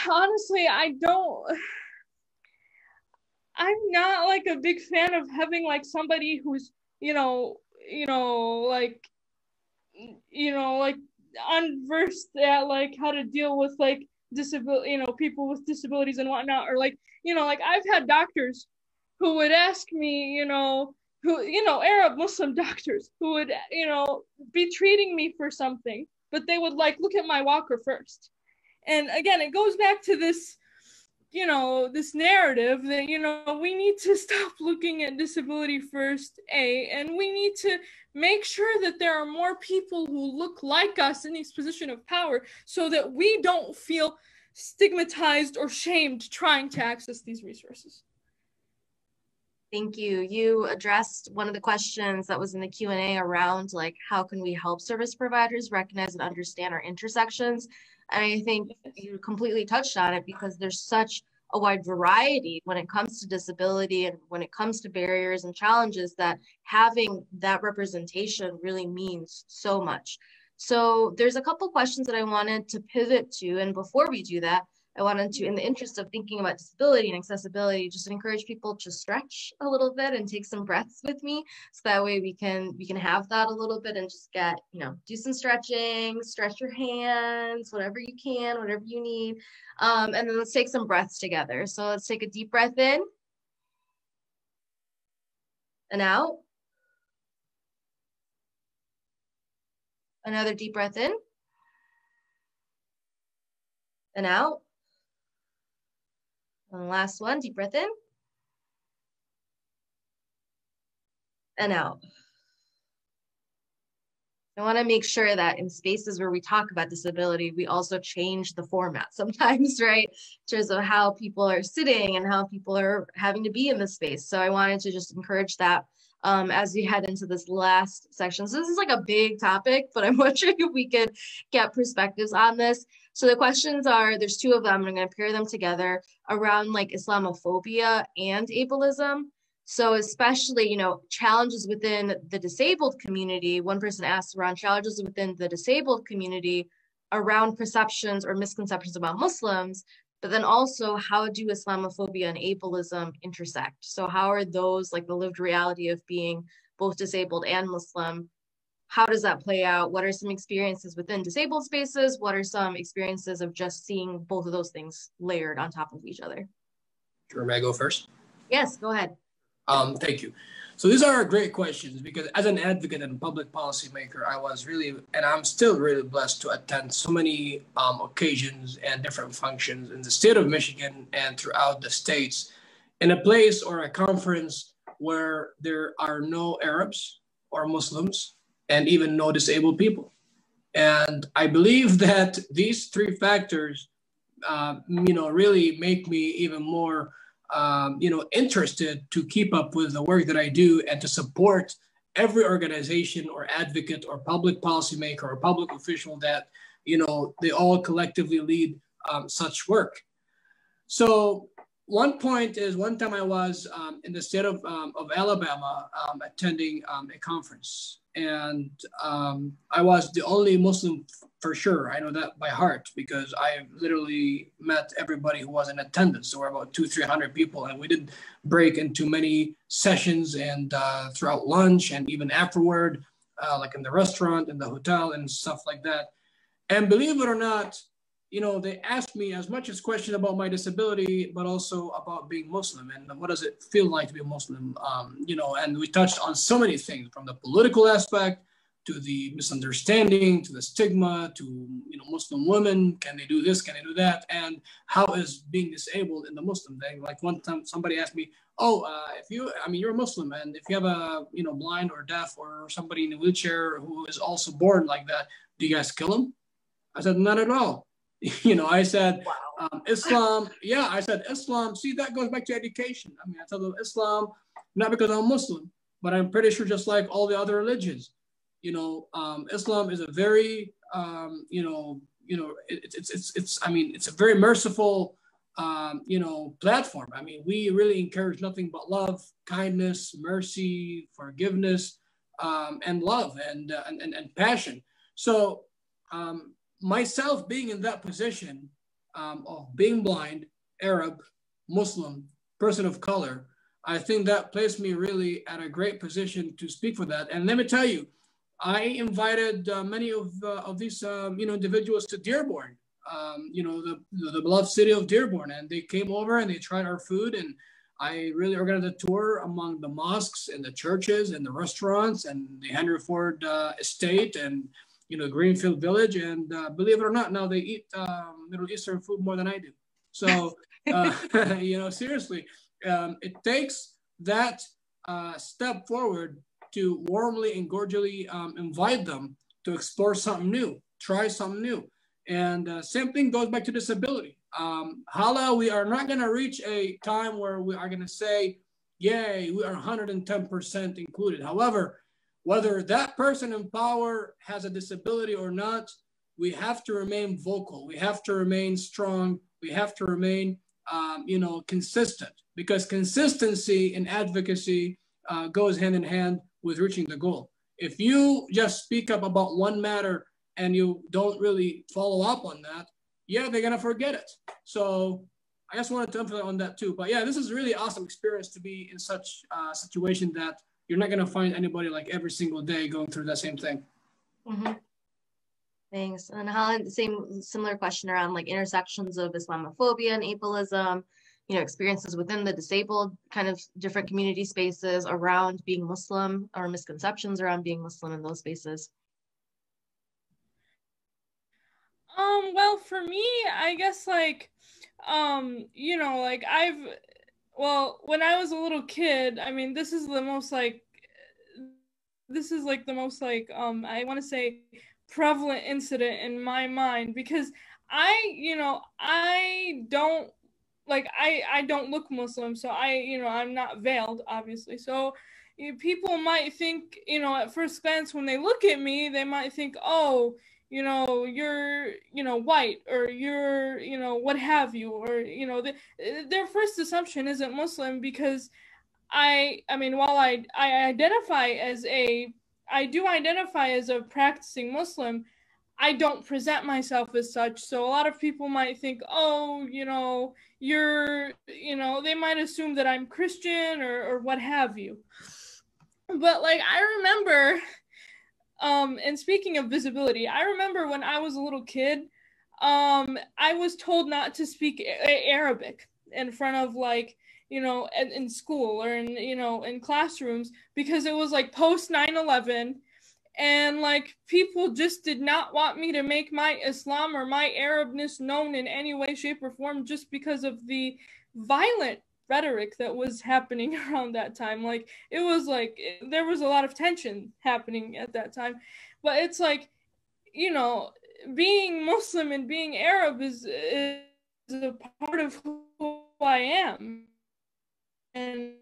honestly i don't I'm not like a big fan of having like somebody who's, you know, you know, like you know, like unversed at like how to deal with like disability, you know, people with disabilities and whatnot, or like, you know, like I've had doctors who would ask me, you know, who, you know, Arab Muslim [LAUGHS] doctors who would, you know, be treating me for something, but they would like look at my walker first. And again, it goes back to this you know this narrative that you know we need to [LAUGHS] stop looking at disability first a and we need to make sure that there are more people who look like us in these position of power so that we don't feel stigmatized or shamed trying to access these resources Thank you. You addressed one of the questions that was in the Q&A around like how can we help service providers recognize and understand our intersections? And I think you completely touched on it because there's such a wide variety when it comes to disability and when it comes to barriers and challenges that having that representation really means so much. So there's a couple questions that I wanted to pivot to. And before we do that, I wanted to, in the interest of thinking about disability and accessibility, just encourage people to stretch a little bit and take some breaths with me. So that way we can we can have that a little bit and just get, you know, do some stretching, stretch your hands, whatever you can, whatever you need. Um, and then let's take some breaths together. So let's take a deep breath in and out. Another deep breath in and out. And last one, deep breath in. And out. I want to make sure that in spaces where we talk about disability, we also change the format [LAUGHS] sometimes, right? In terms of how people are sitting and how people are having to be in the space. So I wanted to just encourage that um, as we head into this last section. So this is like a big topic, but I'm [LAUGHS] wondering if we could get perspectives on this. So the questions are, there's two of them, I'm gonna pair them together around like Islamophobia and ableism. So especially, you know, challenges within the disabled community. One person asked around challenges within the disabled community around perceptions or misconceptions about Muslims, but then also how do Islamophobia and ableism intersect? So how are those like the lived reality of being both disabled and Muslim how does that play out? What are some experiences within disabled spaces? What are some experiences of just seeing both of those things layered on top of each other? Sure, may I go first? Yes, go ahead. Um, thank you. So these are great questions because as an advocate and public policymaker, I was really, and I'm still really blessed to attend so many um, occasions and different functions in the state of Michigan and throughout the states in a place or a conference where there are no Arabs or Muslims and even no disabled people. And I believe [LAUGHS] that these three factors, uh, you know, really make me even more, um, you know, interested to keep up with the work that I do and to support every organization or advocate or public policymaker or public official that, you know, they all collectively lead um, such work. So one point is one time I was um, in the state of, um, of Alabama um, attending um, a conference, and um, I was the only Muslim for sure. I know that by heart because I literally met everybody who was in attendance. So we're about two, three hundred people, and we did break into many sessions and uh, throughout lunch and even afterward, uh, like in the restaurant, in the hotel, and stuff like that. And believe it or not, you know, they asked me as much as questions about my disability, but also about being Muslim and what does it feel like to be a Muslim, um, you know, and we touched on so many things from the political aspect to the misunderstanding, to the stigma, to, you know, Muslim women, can they do this, can they do that, and how is being disabled in the Muslim thing. Like one time somebody asked me, oh, uh, if you, I mean, you're a Muslim, and if you have a, you know, blind or deaf or somebody in a wheelchair who is also born like that, do you guys kill them? I said, not at all [LAUGHS] you know, I said wow. um, Islam. Yeah, I said Islam. See, that goes back to education. I mean, I tell them Islam, not because I'm Muslim, but I'm pretty sure just like all the other religions, you know, um, Islam is a very, um, you know, you know, it, it's it's it's. I mean, it's a very merciful, um, you know, platform. I mean, we really encourage nothing but love, kindness, mercy, forgiveness, um, and love and, uh, and, and and passion. So um, myself being in that position um, of being blind, Arab, Muslim, person of color, I think that placed me really at a great position to speak for that. And let me tell you, I invited uh, many of, uh, of these um, you know individuals to Dearborn, um, you know the, the beloved city of Dearborn, and they came over and they tried our food, and I really organized a tour among the mosques and the churches and the restaurants and the Henry Ford uh, estate. And you know, Greenfield Village. And uh, believe it or not, now they eat um, Middle Eastern food more than I do. So, [LAUGHS] uh, [LAUGHS] you know, seriously, um, it takes that uh, step forward to warmly and cordially um, invite them to explore something new, try something new. And uh, same thing goes back to disability. Um, Hala, we are not going to reach a time where we are going to say, yay, we are 110% included. However, whether that person in power has a disability or not, we have to remain vocal. We have to remain strong. We have to remain, um, you know, consistent because consistency in advocacy uh, goes hand in hand with reaching the goal. If you just speak up about one matter and you don't really follow up on that, yeah, they're gonna forget it. So I just wanted to emphasize on that too. But yeah, this is a really awesome experience to be in such a situation that you're not going to find anybody like every single day going through that same thing. Mm-hmm. Thanks. And how same similar question around like intersections of Islamophobia and ableism, you know, experiences within the disabled kind of different community spaces around being Muslim or misconceptions around being Muslim in those spaces. Um, well, for me, I guess like, um, you know, like I've well, when I was a little kid, I mean, this is the most like this is like the most like um I want to say prevalent incident in my mind because I, you know, I don't like I I don't look Muslim, so I, you know, I'm not veiled obviously. So you know, people might think, you know, at first glance when they look at me, they might think, "Oh, you know you're you know white or you're you know what have you or you know the, eh, their first assumption isn't muslim because i i mean while i i identify as a i do identify as a practicing muslim i don't present myself as such. So a lot of people might think oh you know you're you know they might assume that i'm christian or or what have you. But like i remember um, and speaking of visibility, I remember when I was a little kid, um, I was told not to speak a- Arabic in front of like, you know, in, in school or in, you know, in classrooms because it was like post 9 11 and like people just did not want me to make my Islam or my Arabness known in any way, shape, or form just because of the violent rhetoric that was happening [LAUGHS] around that time like it was like there was a lot of tension happening at that time but it's like you know being muslim and being arab is is a part of who i am and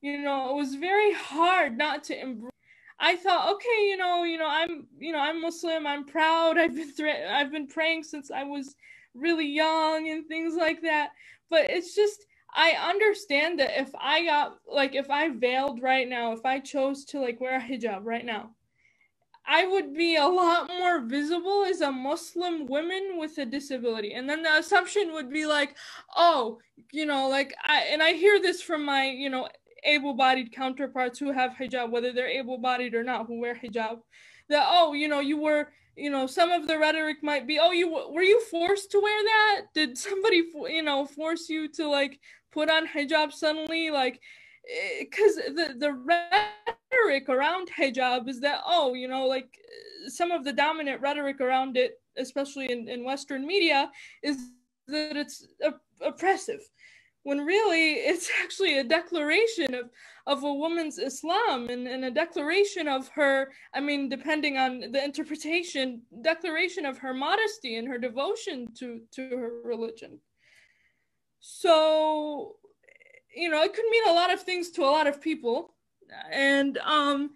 you know it was very hard not to embrace I thought, okay, you know, you know, I'm, you know, I'm Muslim. I'm proud. I've been, thre- I've been praying since I was really young and things like that. But it's just, I understand that if I got like if I veiled right now, if I chose to like wear a hijab right now, I would be a lot more visible as a Muslim woman with a disability. And then the assumption would be like, oh, you know, like I and I hear this from my, you know, able-bodied counterparts who have hijab, whether they're able-bodied or not, who wear hijab, that oh, you know, you were you know some of the rhetoric might be oh you were you forced to wear that did somebody you know force you to like put on hijab suddenly like because eh, the the rhetoric around hijab is that oh you know like some of the dominant rhetoric around it especially in, in western media is that it's oppressive. When really [LAUGHS] it's actually a declaration of of a woman's islam and, and a declaration of her i mean depending on the interpretation declaration of her modesty and her devotion to to her religion so you know it could mean a lot of things to a lot of people. And um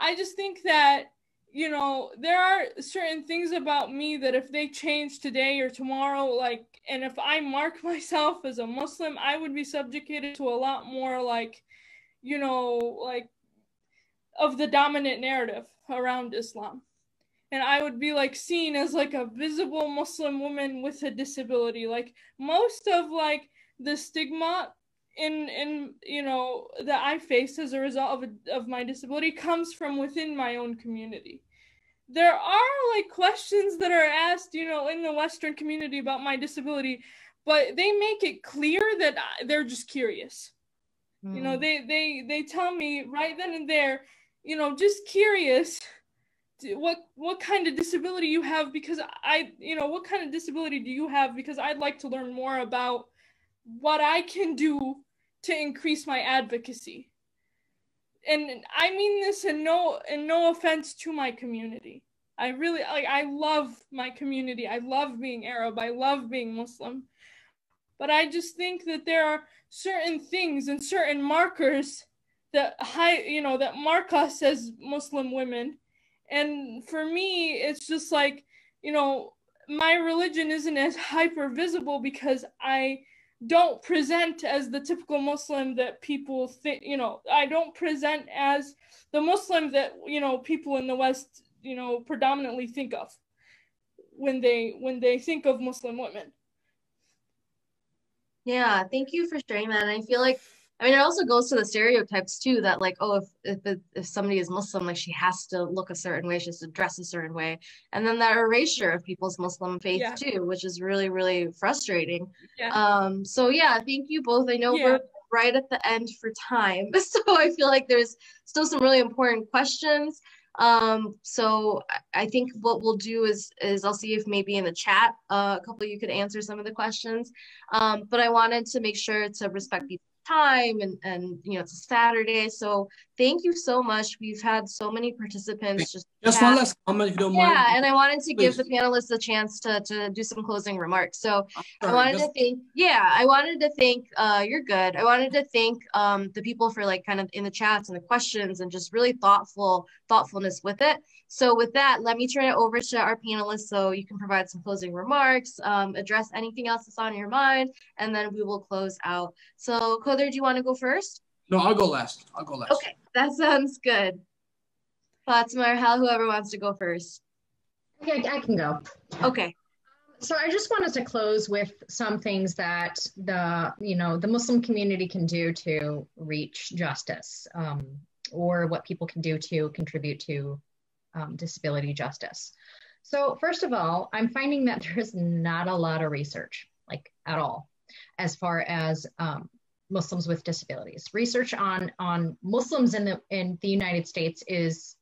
i just think that you know there are certain things about me that if they change today or tomorrow like and if i mark [LAUGHS] myself as a muslim i would be subjugated to a lot more like you know like of the dominant narrative around islam and I would be like seen as like a visible Muslim woman with a disability. Like most of like the stigma in in you know that I face as a result of of my disability comes from within my own community. There are like questions that are asked, you know, in the Western community about my disability, but they make it clear that they're just curious. Mm. You know, hmm. they they they tell me right then and there, you know, just curious what what kind of disability you have because I you know what kind of disability do you have because I'd like to learn more about what I can do to increase my advocacy. And I mean this in no in no offense to my community. I really like I love my community. I love being Arab. I love being Muslim. But I just think that there are certain things and certain markers that high you know that mark us as Muslim women and for me it's just like you know my religion isn't as [LAUGHS] hyper visible because i don't present as the typical muslim that people think you know i don't present as the muslim that you know people in the west you know predominantly think of when they when they think of muslim women. Yeah thank you for sharing that. And i feel like I mean, it also goes to the stereotypes too that like, oh, if if if somebody is Muslim, like she has to look a certain way, she has to dress a certain way, and then that erasure of people's Muslim faith yeah. too, which is really really frustrating. Yeah. Um. So yeah, thank you both. I know yeah. we're right at the end for time, [LAUGHS] so I feel like there's still some really important questions. Um, so I think what we'll do is is I'll see if maybe in the chat uh, a couple of you could answer some of the questions. Um, but I wanted to make sure to respect people's time and and you know it's a saturday. So thank you so much. We've had so many participants just just one last comment if you don't yeah, mind. yeah and i wanted to Please. give the panelists a chance to to do some closing remarks. So i wanted just... to thank yeah i wanted to thank uh you're good. I wanted to thank um the people for like kind of in the chats and the questions and just really thoughtful thoughtfulness with it. So with that, let me turn it over to our panelists so you can provide some closing remarks, um, address anything else that's on your mind, and then we will close out. So Khodr, do you want to go first? No, I'll go last. I'll go last. Okay, that sounds good. Fatima or Hal, whoever wants to go first. Okay, I can go. Okay. So I just wanted to close with some things that the you know the Muslim community can do to reach justice, um, or what people can do to contribute to um, disability justice. So, first of all, I'm finding that [LAUGHS] there's not a lot of research, like at all, as far as um, Muslims with disabilities. Research on on Muslims in the in the United States is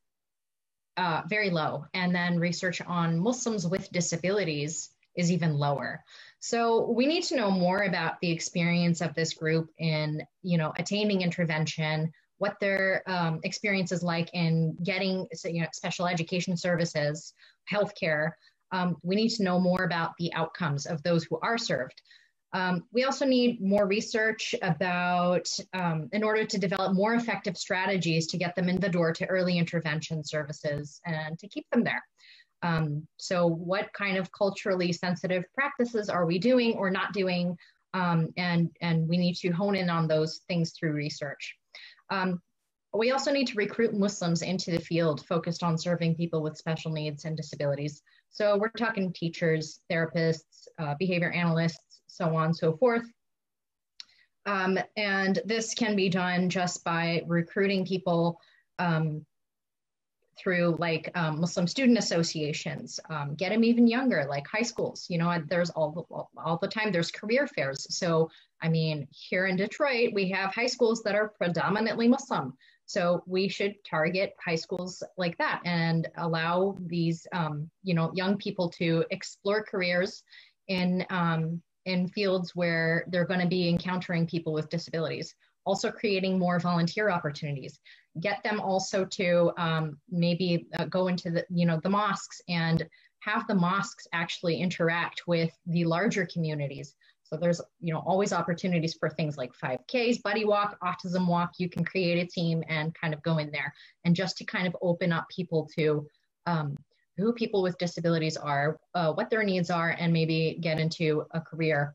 uh, very low, and then research on Muslims with disabilities is even lower. So we need to know more about the experience of this group in, you know, attaining intervention, what their um, experience is like in getting you know, special education services, healthcare. Um, we need to know more about the outcomes of those who are served. Um, we also need more research about, um, in order to develop more effective strategies to get them in the door to early intervention services and to keep them there. Um, so, what kind of culturally sensitive practices are we doing or not doing? Um, and, and we need to hone in on those things through research. Um, we also need to recruit Muslims into the field focused on serving people with special needs and disabilities. So we're talking teachers, therapists, uh, behavior analysts, so on and so forth. Um, and this can be done just by recruiting people um, through like um, Muslim student associations, um, get them even younger, like high schools. You know, there's all the, all the time there's career fairs. So I mean, here in Detroit, we have high schools that are predominantly Muslim. So we should target high schools like that and allow these, um, you know, young people to explore careers in um, in fields where they're going to be encountering people with disabilities. Also, creating more volunteer opportunities. Get them also to um, maybe uh, go into the, you know, the mosques and have the mosques actually interact with the larger communities so there's, you know, always opportunities for things like 5Ks, buddy walk, autism walk. You can create a team and kind of go in there and just to kind of open up people to um, who people with disabilities are, uh, what their needs are, and maybe get into a career.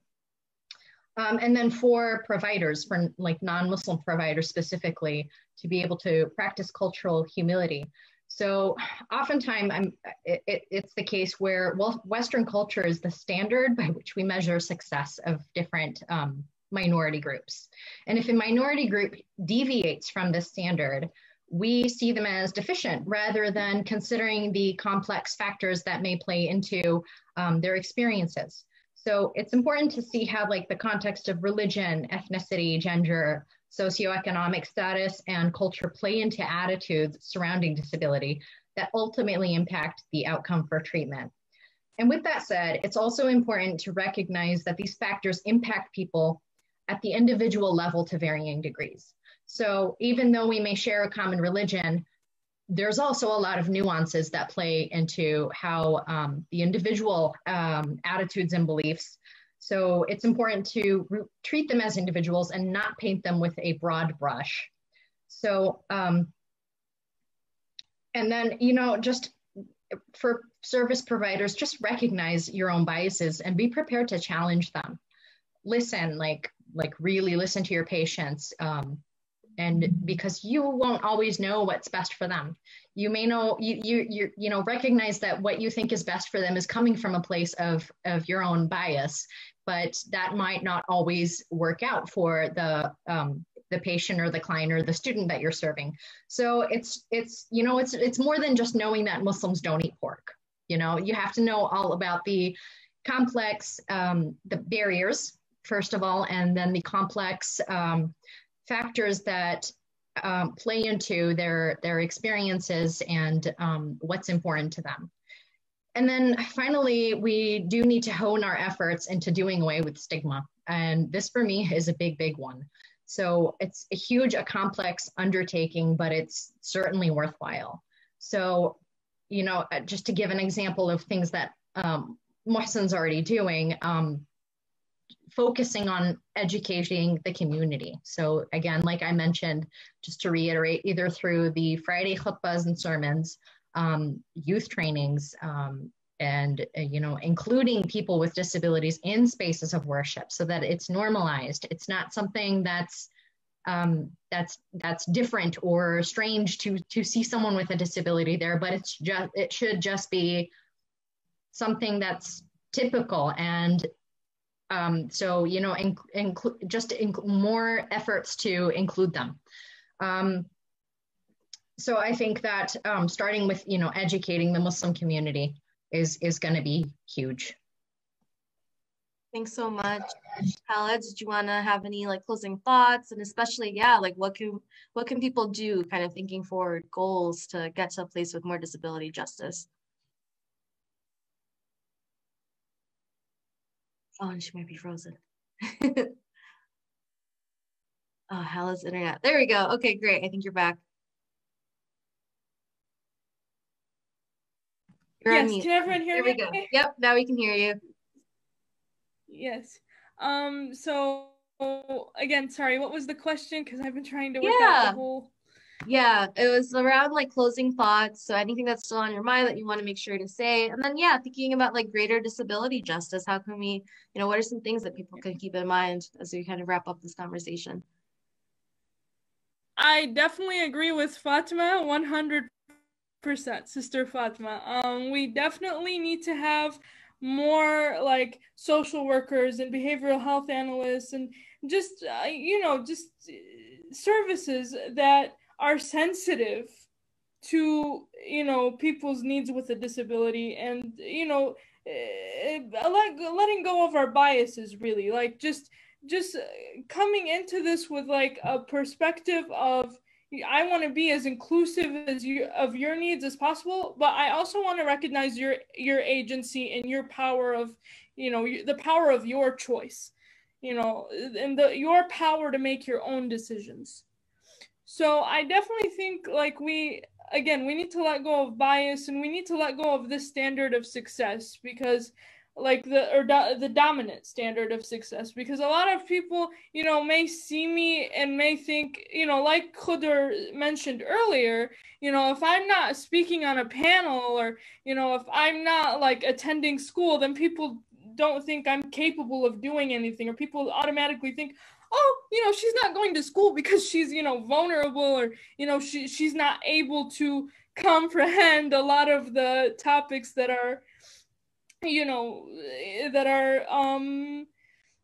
Um, and then for providers, for like non-Muslim providers specifically, to be able to practice cultural humility. So oftentimes I'm, it, it, it's the case where well, Western culture is the standard by which we measure success of different um, minority groups. And if a minority group deviates from this standard, we see them as deficient rather than considering the complex factors that may play into um, their experiences. So it's important to see how like the context of religion, ethnicity, gender, socioeconomic status, and culture play into attitudes surrounding disability that ultimately impact the outcome for treatment. And with that said, it's also important to recognize that these factors impact people at the individual level to varying degrees. So even though we may share a common religion, there's also a lot of nuances that play into how um, the individual um, attitudes and beliefs so it's important to re- treat them as individuals and not paint them with a broad brush. So, um, and then, you know, just for service providers, just recognize your own biases and be prepared to challenge them. Listen, like, like really listen to your patients. Um, and because you won't always know what's best for them you may know you you you you know recognize that what you think is best for them is coming from a place of of your own bias but that might not always work out for the um, the patient or the client or the student that you're serving. So it's it's you know it's it's more than just knowing that Muslims don't eat pork. You know you have to know all about the complex um, the barriers first of all, and then the complex um, factors that um, play into their their experiences and um, what's important to them. And then finally, we do need to hone our efforts into doing away with stigma. And this for me is a big, big one. So it's a huge, a complex undertaking, but it's certainly worthwhile. So, you know, uh, just to give an example of things that um, MUHSEN's already doing, um, focusing on educating the community. So again, like I mentioned, just to reiterate, either through the Friday khutbahs and sermons, um, youth trainings, um, and uh, you know including people with disabilities in spaces of worship so that it's normalized it's not something that's um, that's that's different or strange to to see someone with a disability there but it's just it should just be something that's typical and um, so you know inc- inc- just inc- more efforts to include them um, so I think that um, starting with you know educating the Muslim community is is going to be huge. Thanks so much, Hala. Did you want to have any like closing thoughts, and especially yeah, like what can what can people do, kind of thinking forward goals to get to a place with more disability justice? Oh, and she might be frozen. [LAUGHS] oh, Hala's internet. There we go. Okay, great. I think you're back. You're yes, can everyone hear there me? We go. Yep, now we can hear you. Yes. Um, so again, sorry, what was the question? Because I've been trying to work yeah. out the whole Yeah, it was around like closing thoughts. So anything that's still on your mind that you want to make sure to say. And then yeah, thinking about like greater disability justice. How can we, you know, what are some things that people can keep in mind as we kind of wrap up this conversation? I definitely agree with Fatima 100%, Sister Fatima. Um, we definitely need to have more like social workers and behavioral health analysts and just, uh, you know, just uh, services that are sensitive to you know people's needs with a disability and you know uh, let, letting go of our biases really like just just coming into this with like a perspective of I want to be as inclusive as you of your needs as possible, but I also want to recognize your your agency and your power of, you know, the power of your choice, you know, and the your power to make your own decisions. So I definitely think like we again we need to let go of bias and we need to let go of this standard of success because like the or do, the dominant standard of success because a lot of people you know may see me and may think you know like Khodr mentioned earlier you know if I'm not speaking on a panel or you know if I'm not like attending school then people don't think I'm capable of doing anything or people automatically think oh, you know, she's not going to school because she's, you know, vulnerable or, you know, she, she's not able to comprehend a lot of the topics that are, you know, that are, um,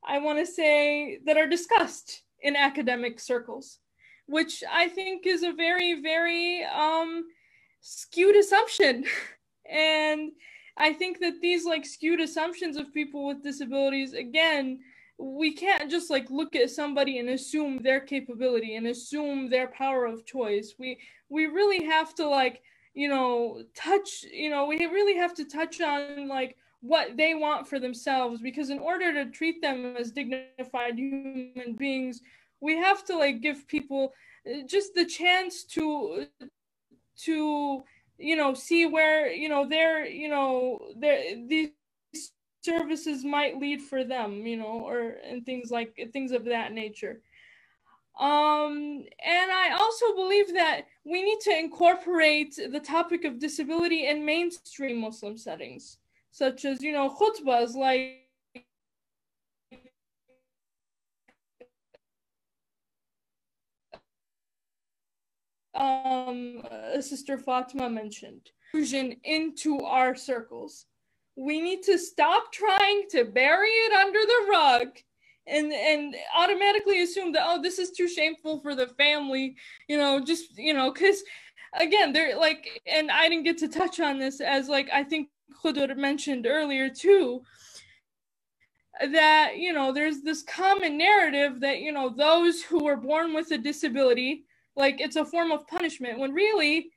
I want to say, that are discussed in academic circles, which I think is a very, very um, skewed assumption. [LAUGHS] and I think that these like skewed assumptions of people with disabilities, again, we can't just like look at somebody and assume their capability and assume their power of choice. We we really have to like you know touch you know we really have to touch on like what they want for themselves because in order to treat them as dignified human beings we have to like give people uh, just the chance to to you know see where you know they're you know they're these services might lead for them, you know, or and things like things of that nature. Um, and I also believe that we need to incorporate the topic of disability in mainstream Muslim settings, such as, you know, khutbahs like um, Sister Fatima mentioned, into our circles we need to stop trying to bury it under the rug and and automatically assume that oh this is too shameful for the family you know just you know because again they're like and i didn't get to touch on this as like i think Khodr mentioned earlier too that you know there's this common narrative that you know those who were born with a disability like it's a form of punishment when really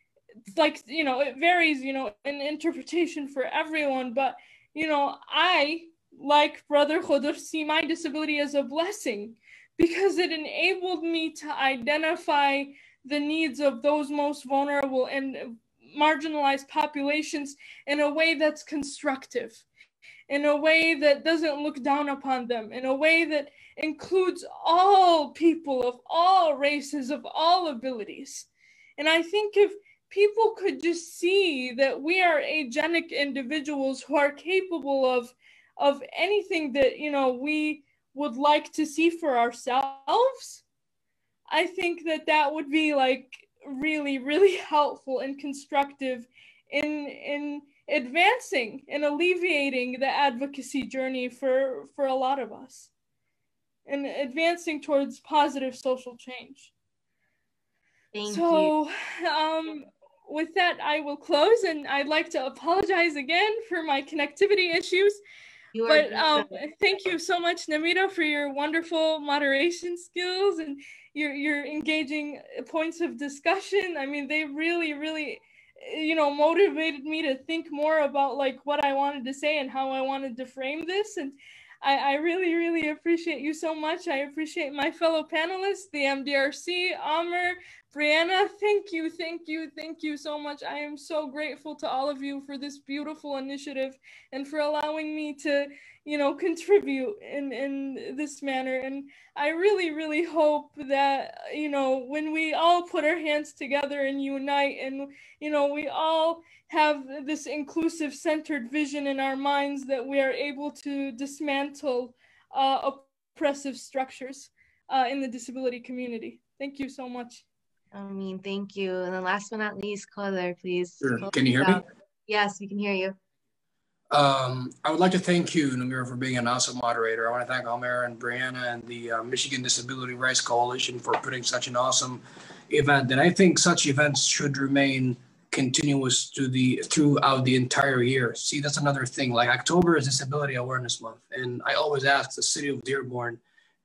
like you know it varies you know in interpretation for everyone but you know i like brother Khodr see my disability as a blessing because it enabled me to identify the needs of those most vulnerable and marginalized populations in a way that's constructive in a way that doesn't look down upon them in a way that includes all people of all races of all abilities. And i think if people could just see that we are agenic individuals who are capable of of anything that you know we would like to see for ourselves i think that that would be like really really [LAUGHS] helpful and constructive in in advancing and alleviating the advocacy journey for for a lot of us and advancing towards positive social change Thank so you. um with that, I will close, and I'd like to apologize again for my connectivity issues. But um, thank you so much, Namira, for your wonderful moderation skills and your your engaging points of discussion. I mean, they really, really, you know, motivated me to think more about like what I wanted to say and how I wanted to frame this. And I, I really, really appreciate you so much. I appreciate my fellow panelists, the MDRC, Amr, Brianna, thank you, thank you, thank you so much. I am so grateful to all of you for this beautiful initiative and for allowing me to, you know, contribute in in this manner. And I really, really hope that, you know, when we all put our hands together and unite and, you know, we all have this inclusive centered vision in our minds that we are able to dismantle uh, oppressive structures uh, in the disability community. Thank you so much. I mean, thank you. And then last but not least, Khodr, please. Sure. Can you hear me? Yes, we can hear you. Um, I would like to thank you, Namira, for being an awesome moderator. I want to thank Omer and Brianna and the uh, Michigan Disability Rights Coalition for putting such an awesome event. And I think such events should remain continuous to the throughout the entire year. See, that's another thing. Like October is Disability Awareness Month, and I always ask the city of Dearborn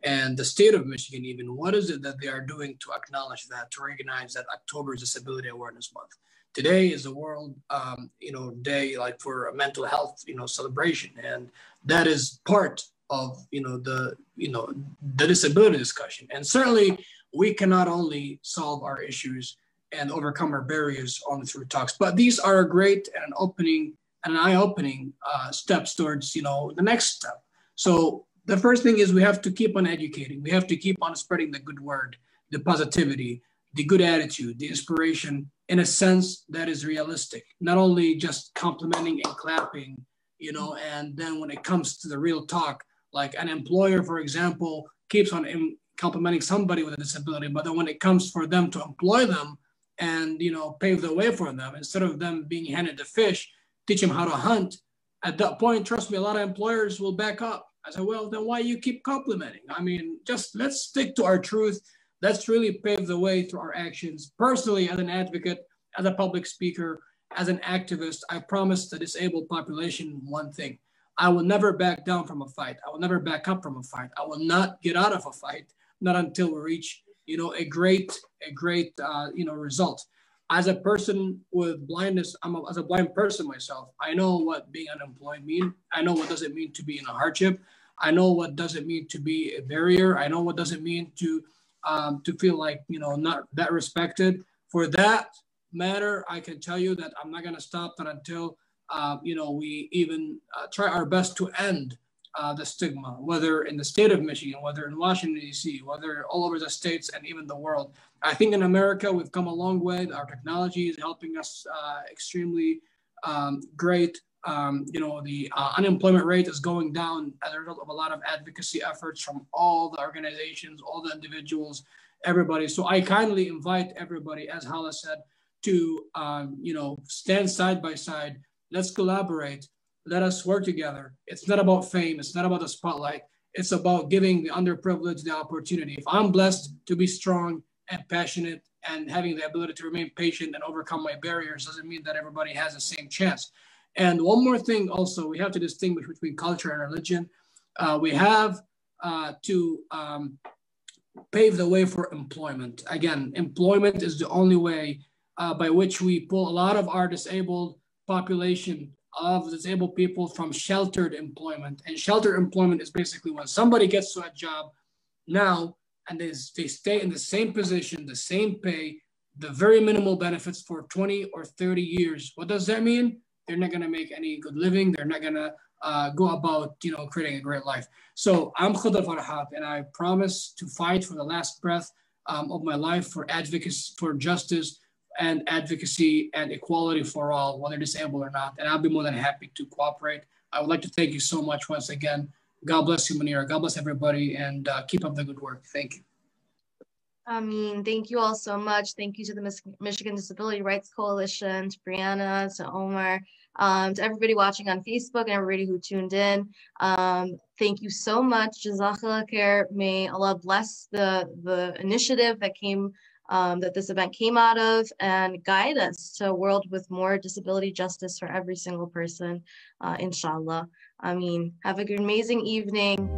and the state of Michigan, even what is it that they are doing to acknowledge that, to recognize that October is Disability Awareness Month. Today is a World, um, you know, day like for a mental health, you know, celebration, and that is part of you know the you know the disability discussion. And certainly, we cannot only solve our issues and overcome our barriers only through talks, but these are a great and opening and an eye-opening uh, steps towards you know the next step. So the first thing is we have to keep on educating. We have to keep on spreading the good word, the positivity, the good attitude, the inspiration in a sense that is realistic, not only just complimenting and clapping, you know, and then when it comes to the real talk, like an employer, for example, keeps on complimenting somebody with a disability, but then when it comes for them to employ them and, you know, pave the way for them, instead of them being handed the fish, teach them how to hunt, at that point, trust me, a lot of employers will back up I said, well, then why you keep complimenting? I mean, just let's stick to our truth. Let's really pave the way through our actions. Personally, as an advocate, as a public speaker, as an activist, I promise the disabled population one thing. I will never back down from a fight. I will never back up from a fight. I will not get out of a fight, not until we reach, you know, a great, a great, uh, you know, result. As a person with blindness, I'm a, as a blind person myself. I know what being unemployed mean. I know what does it mean to be in a hardship. I know what does it mean to be a barrier. I know what does it mean to um, to feel like you know not that respected. For that matter, I can tell you that I'm not going to stop that until uh, you know we even uh, try our best to end uh, the stigma, whether in the state of Michigan, whether in Washington D.C., whether all over the states and even the world. I think in America we've come a long way. Our technology is helping us uh, extremely um, great um, you know, the uh, unemployment rate is going down as a result of a lot of advocacy efforts from all the organizations, all the individuals, everybody. So I kindly invite everybody, as Hala said, to, um, you know, stand side by side. Let's collaborate. Let us work together. It's not about fame. It's not about the spotlight. It's about giving the underprivileged the opportunity. If I'm blessed to be strong and passionate and having the ability to remain patient and overcome my barriers, doesn't mean that everybody has the same chance. And one more thing also, we have to distinguish between culture and religion. Uh, we have uh, to um, pave the way for employment. Again, employment is the only way uh, by which we pull a lot of our disabled population of disabled people from sheltered employment. And sheltered employment is basically when somebody gets to a job now and they, they stay in the same position, the same pay, the very minimal benefits for 20 or 30 years. What does that mean? They're not going to make any good living. They're not going to uh, go about, you know, creating a great life. So I'm Khodr Farhat, and I promise to fight for the last breath um, of my life for advocacy, for justice and advocacy and equality for all, whether disabled or not. And I'll be more than happy to cooperate. I would like to thank you so much once again. God bless you, Munira. God bless everybody, and uh, keep up the good work. Thank you. I mean, thank you all so much. Thank you to the Michigan Disability Rights Coalition, to Brianna, to Omar, um, to everybody watching on Facebook and everybody who tuned in. Um, thank you so much. Jazakallah khair. May Allah bless the, the initiative that came, um, that this event came out of and guide us to a world with more disability justice for every single person, uh, inshallah. I mean, have a good, amazing evening.